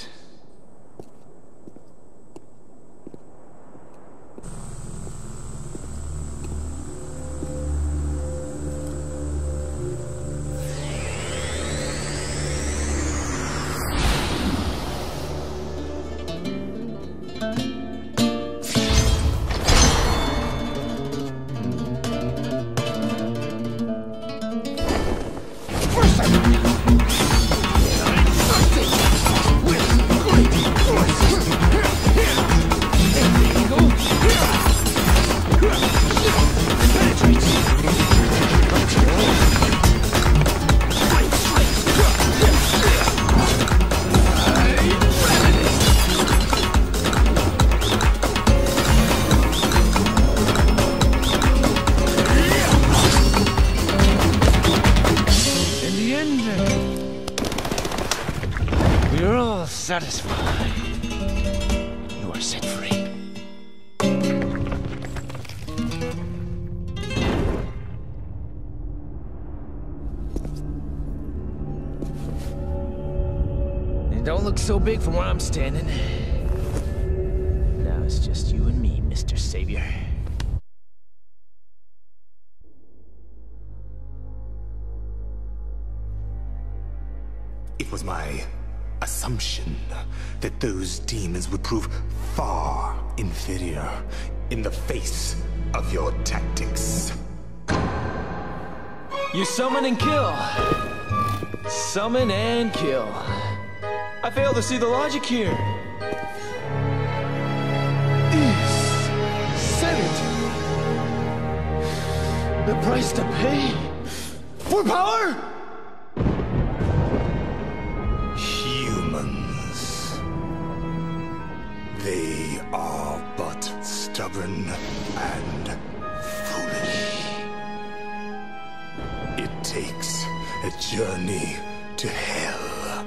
Satisfied. You are set free. And don't look so big from where I'm standing. Those demons would prove far inferior in the face of your tactics. You summon and kill. Summon and kill. I fail to see the logic here. Said it. The price to pay for power? Journey to hell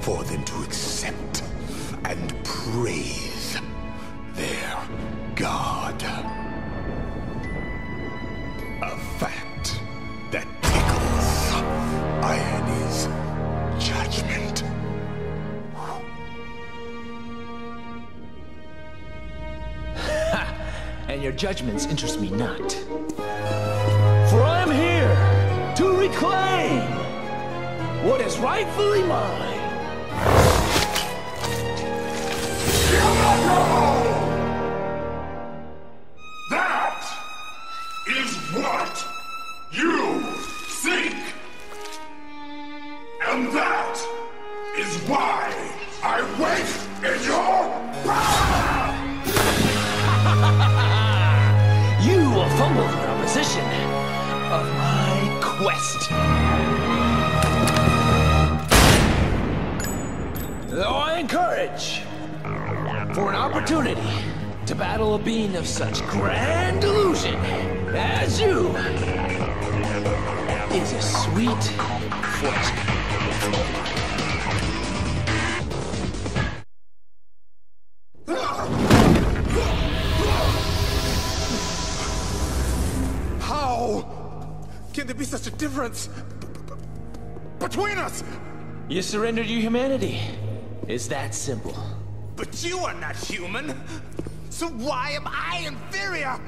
for them to accept and praise between us? You surrendered your humanity. It's that simple. But you are not human. So why am I inferior?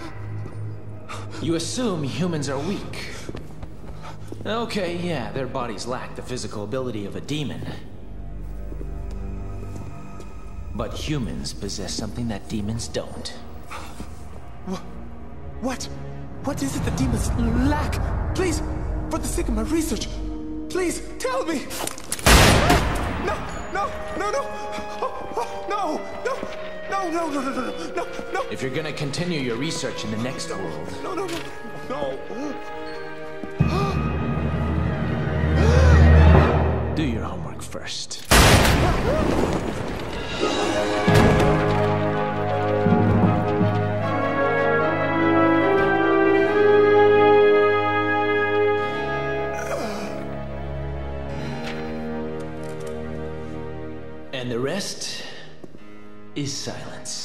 You assume humans are weak. Okay, yeah, their bodies lack the physical ability of a demon. But humans possess something that demons don't. What? What is it that demons lack? Please, for the sake of my research, please tell me. No, no, no, no, oh, oh, no, no, no, no, no, no, no, no, no, If you're gonna continue your research in the next world, no, no, no, no. do your homework first. the rest is silence.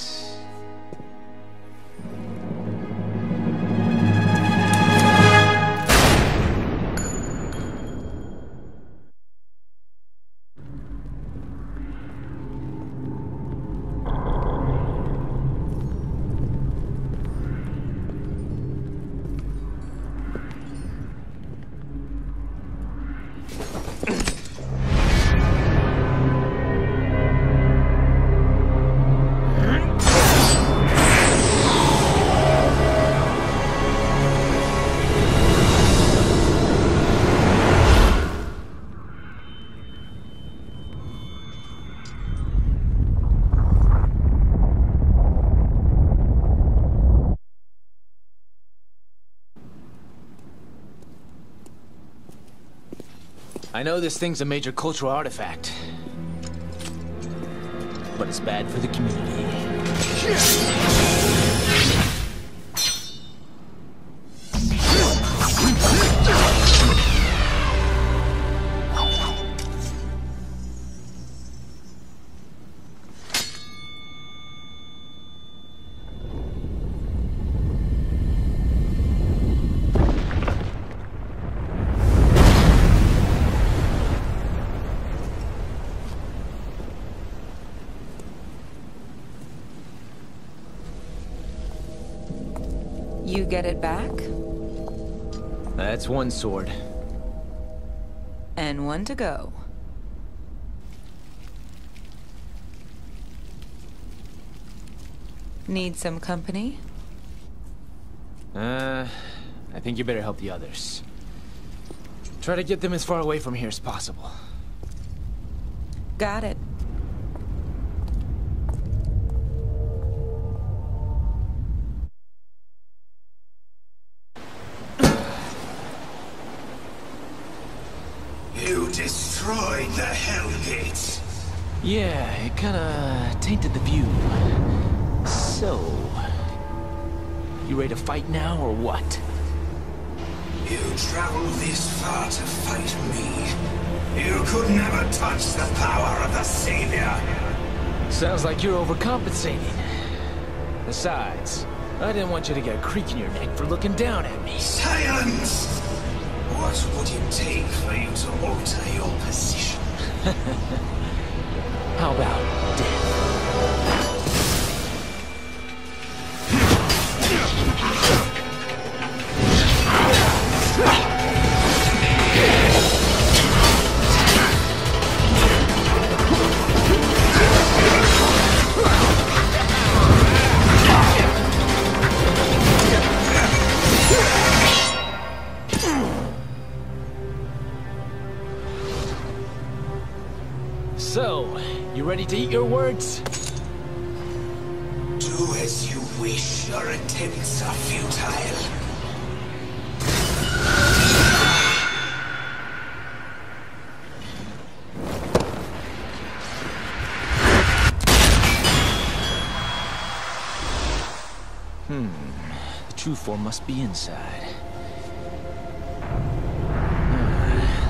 I know this thing's a major cultural artifact, but it's bad for the community. You get it back? That's one sword. And one to go. Need some company? Uh, I think you better help the others. Try to get them as far away from here as possible. Got it. Kinda tainted the view. So... You ready to fight now, or what? You traveled this far to fight me. You could never touch the power of the Savior. Sounds like you're overcompensating. Besides, I didn't want you to get a creak in your neck for looking down at me. Silence! What would it take for you to alter your position? How about death? to eat your words? Do as you wish. Your attempts are futile. Hmm. The true form must be inside.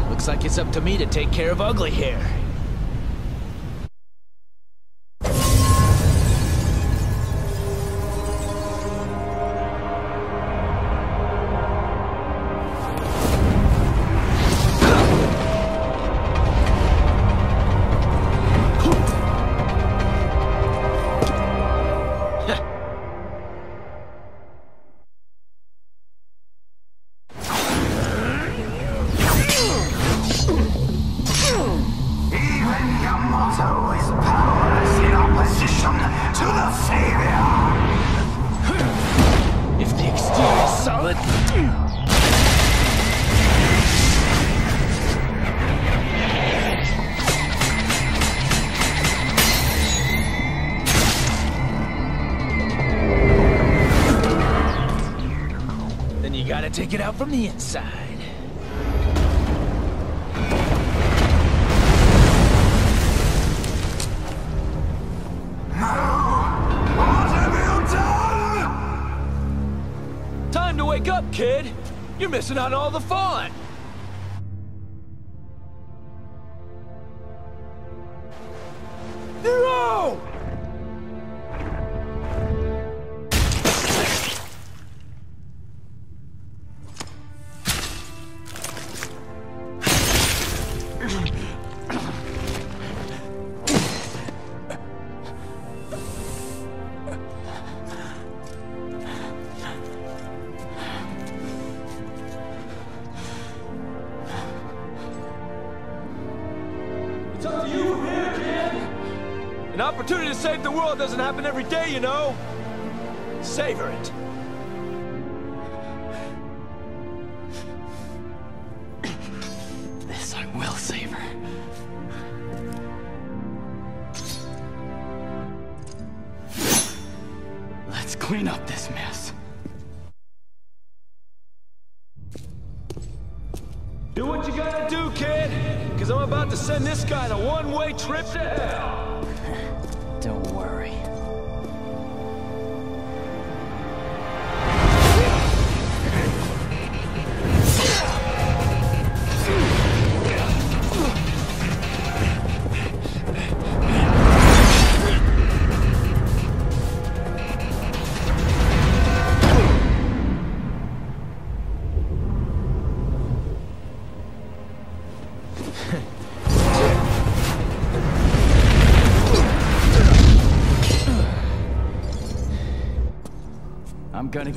Looks like it's up to me to take care of ugly hair.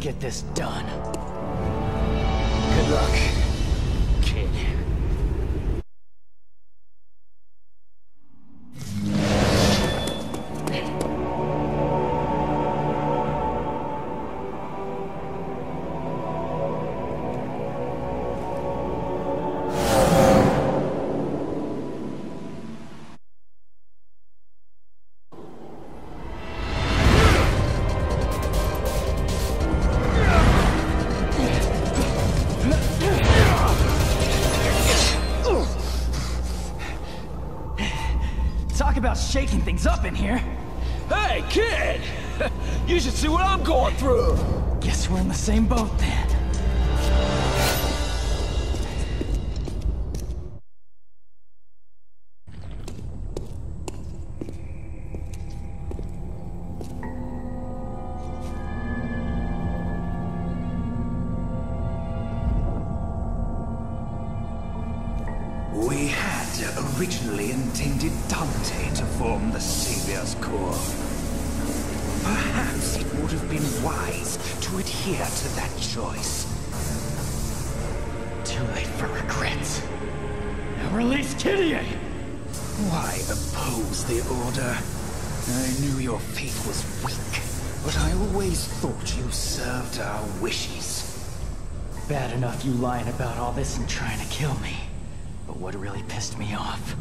Get this done. Up in here. Hey, kid! You should see what I'm going through! Guess we're in the same boat thought you served our wishes. Bad enough you lying about all this and trying to kill me. But what really pissed me off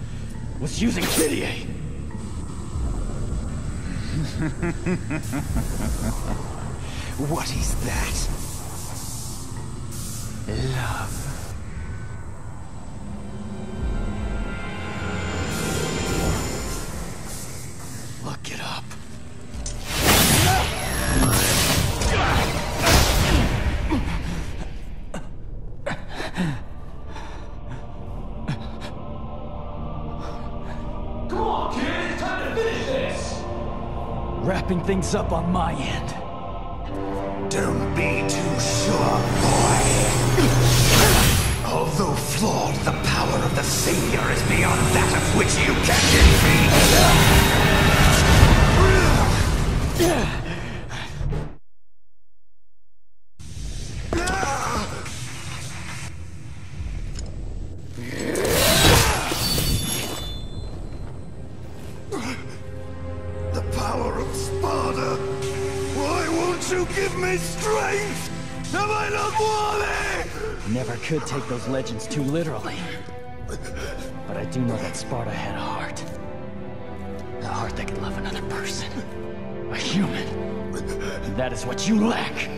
was using Kyrie. what is that? Love. Things up on my end. Could take those legends too literally. But I do know that Sparda had a heart. A heart that could love another person. A human. And that is what you lack.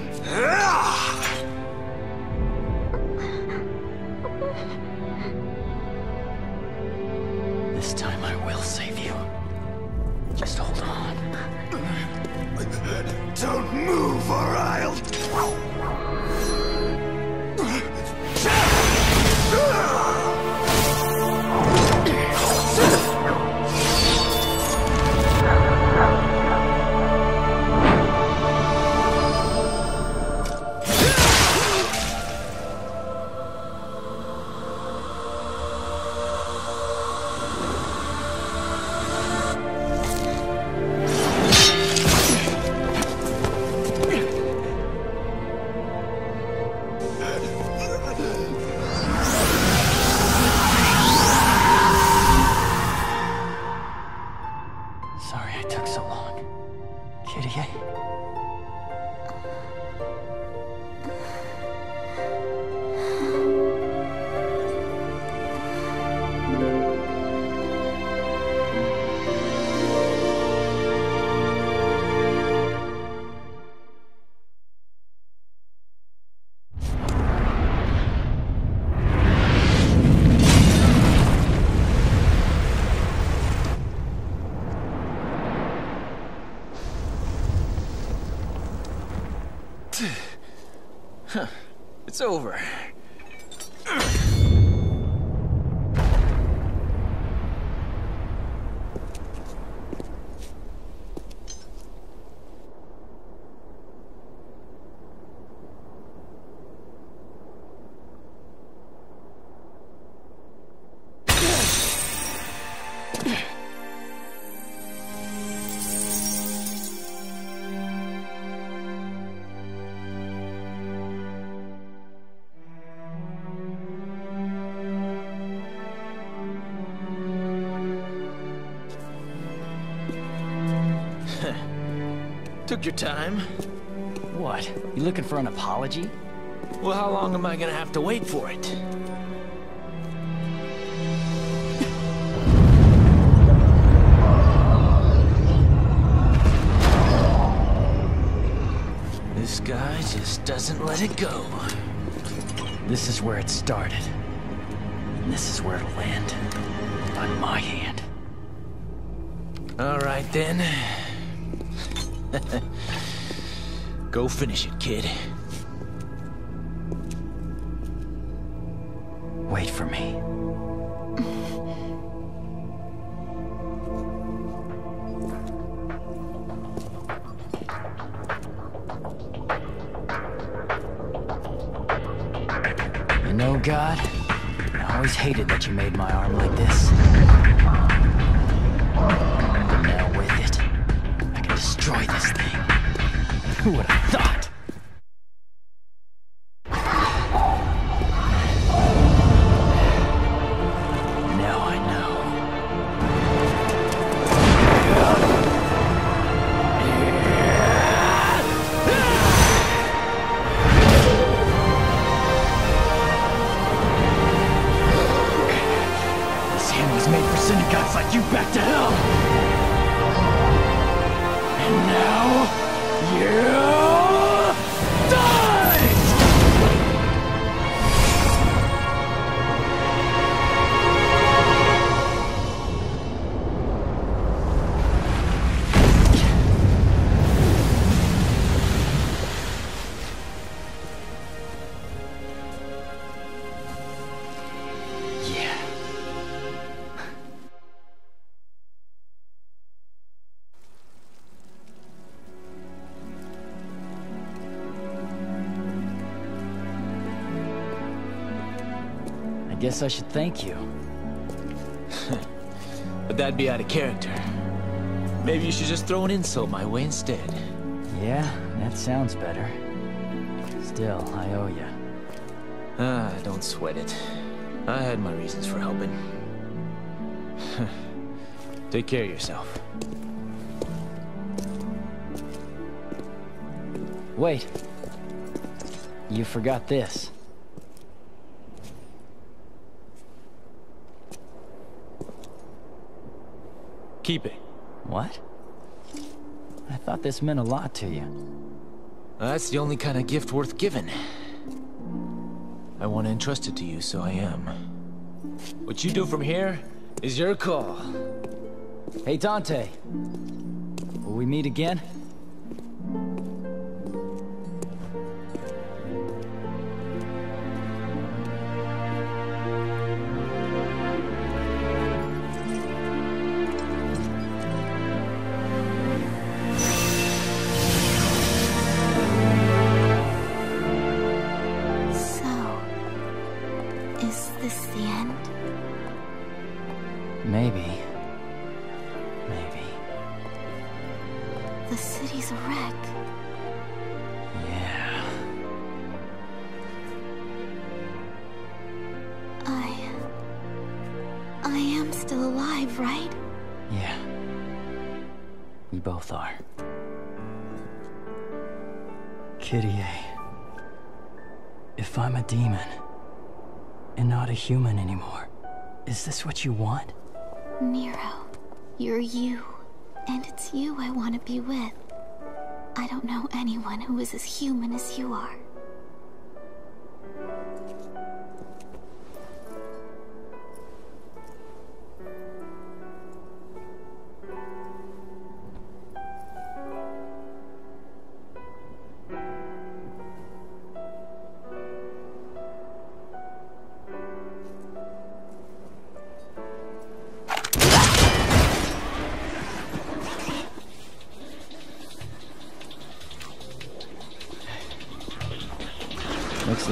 Your time. What? You looking for an apology? Well, how long am I gonna have to wait for it? This guy just doesn't let it go. This is where it started. And this is where it'll land. On my hand. All right, then. Go finish it, kid. Guess I should thank you. but that'd be out of character. Maybe you should just throw an insult my way instead. Yeah, that sounds better. Still, I owe you. Ah, don't sweat it. I had my reasons for helping. Take care of yourself. Wait. You forgot this. Keep it. What? I thought this meant a lot to you. That's the only kind of gift worth giving. I want to entrust it to you, so I am. What you do from here is your call. Hey, Dante. Will we meet again? What you want? Nero, you're you. And it's you I want to be with. I don't know anyone who is as human as you are.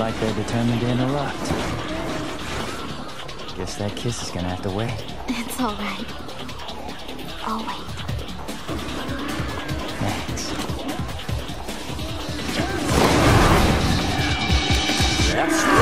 like they're determined to interrupt. Guess that kiss is gonna have to wait. It's all right. I'll wait. Thanks. That's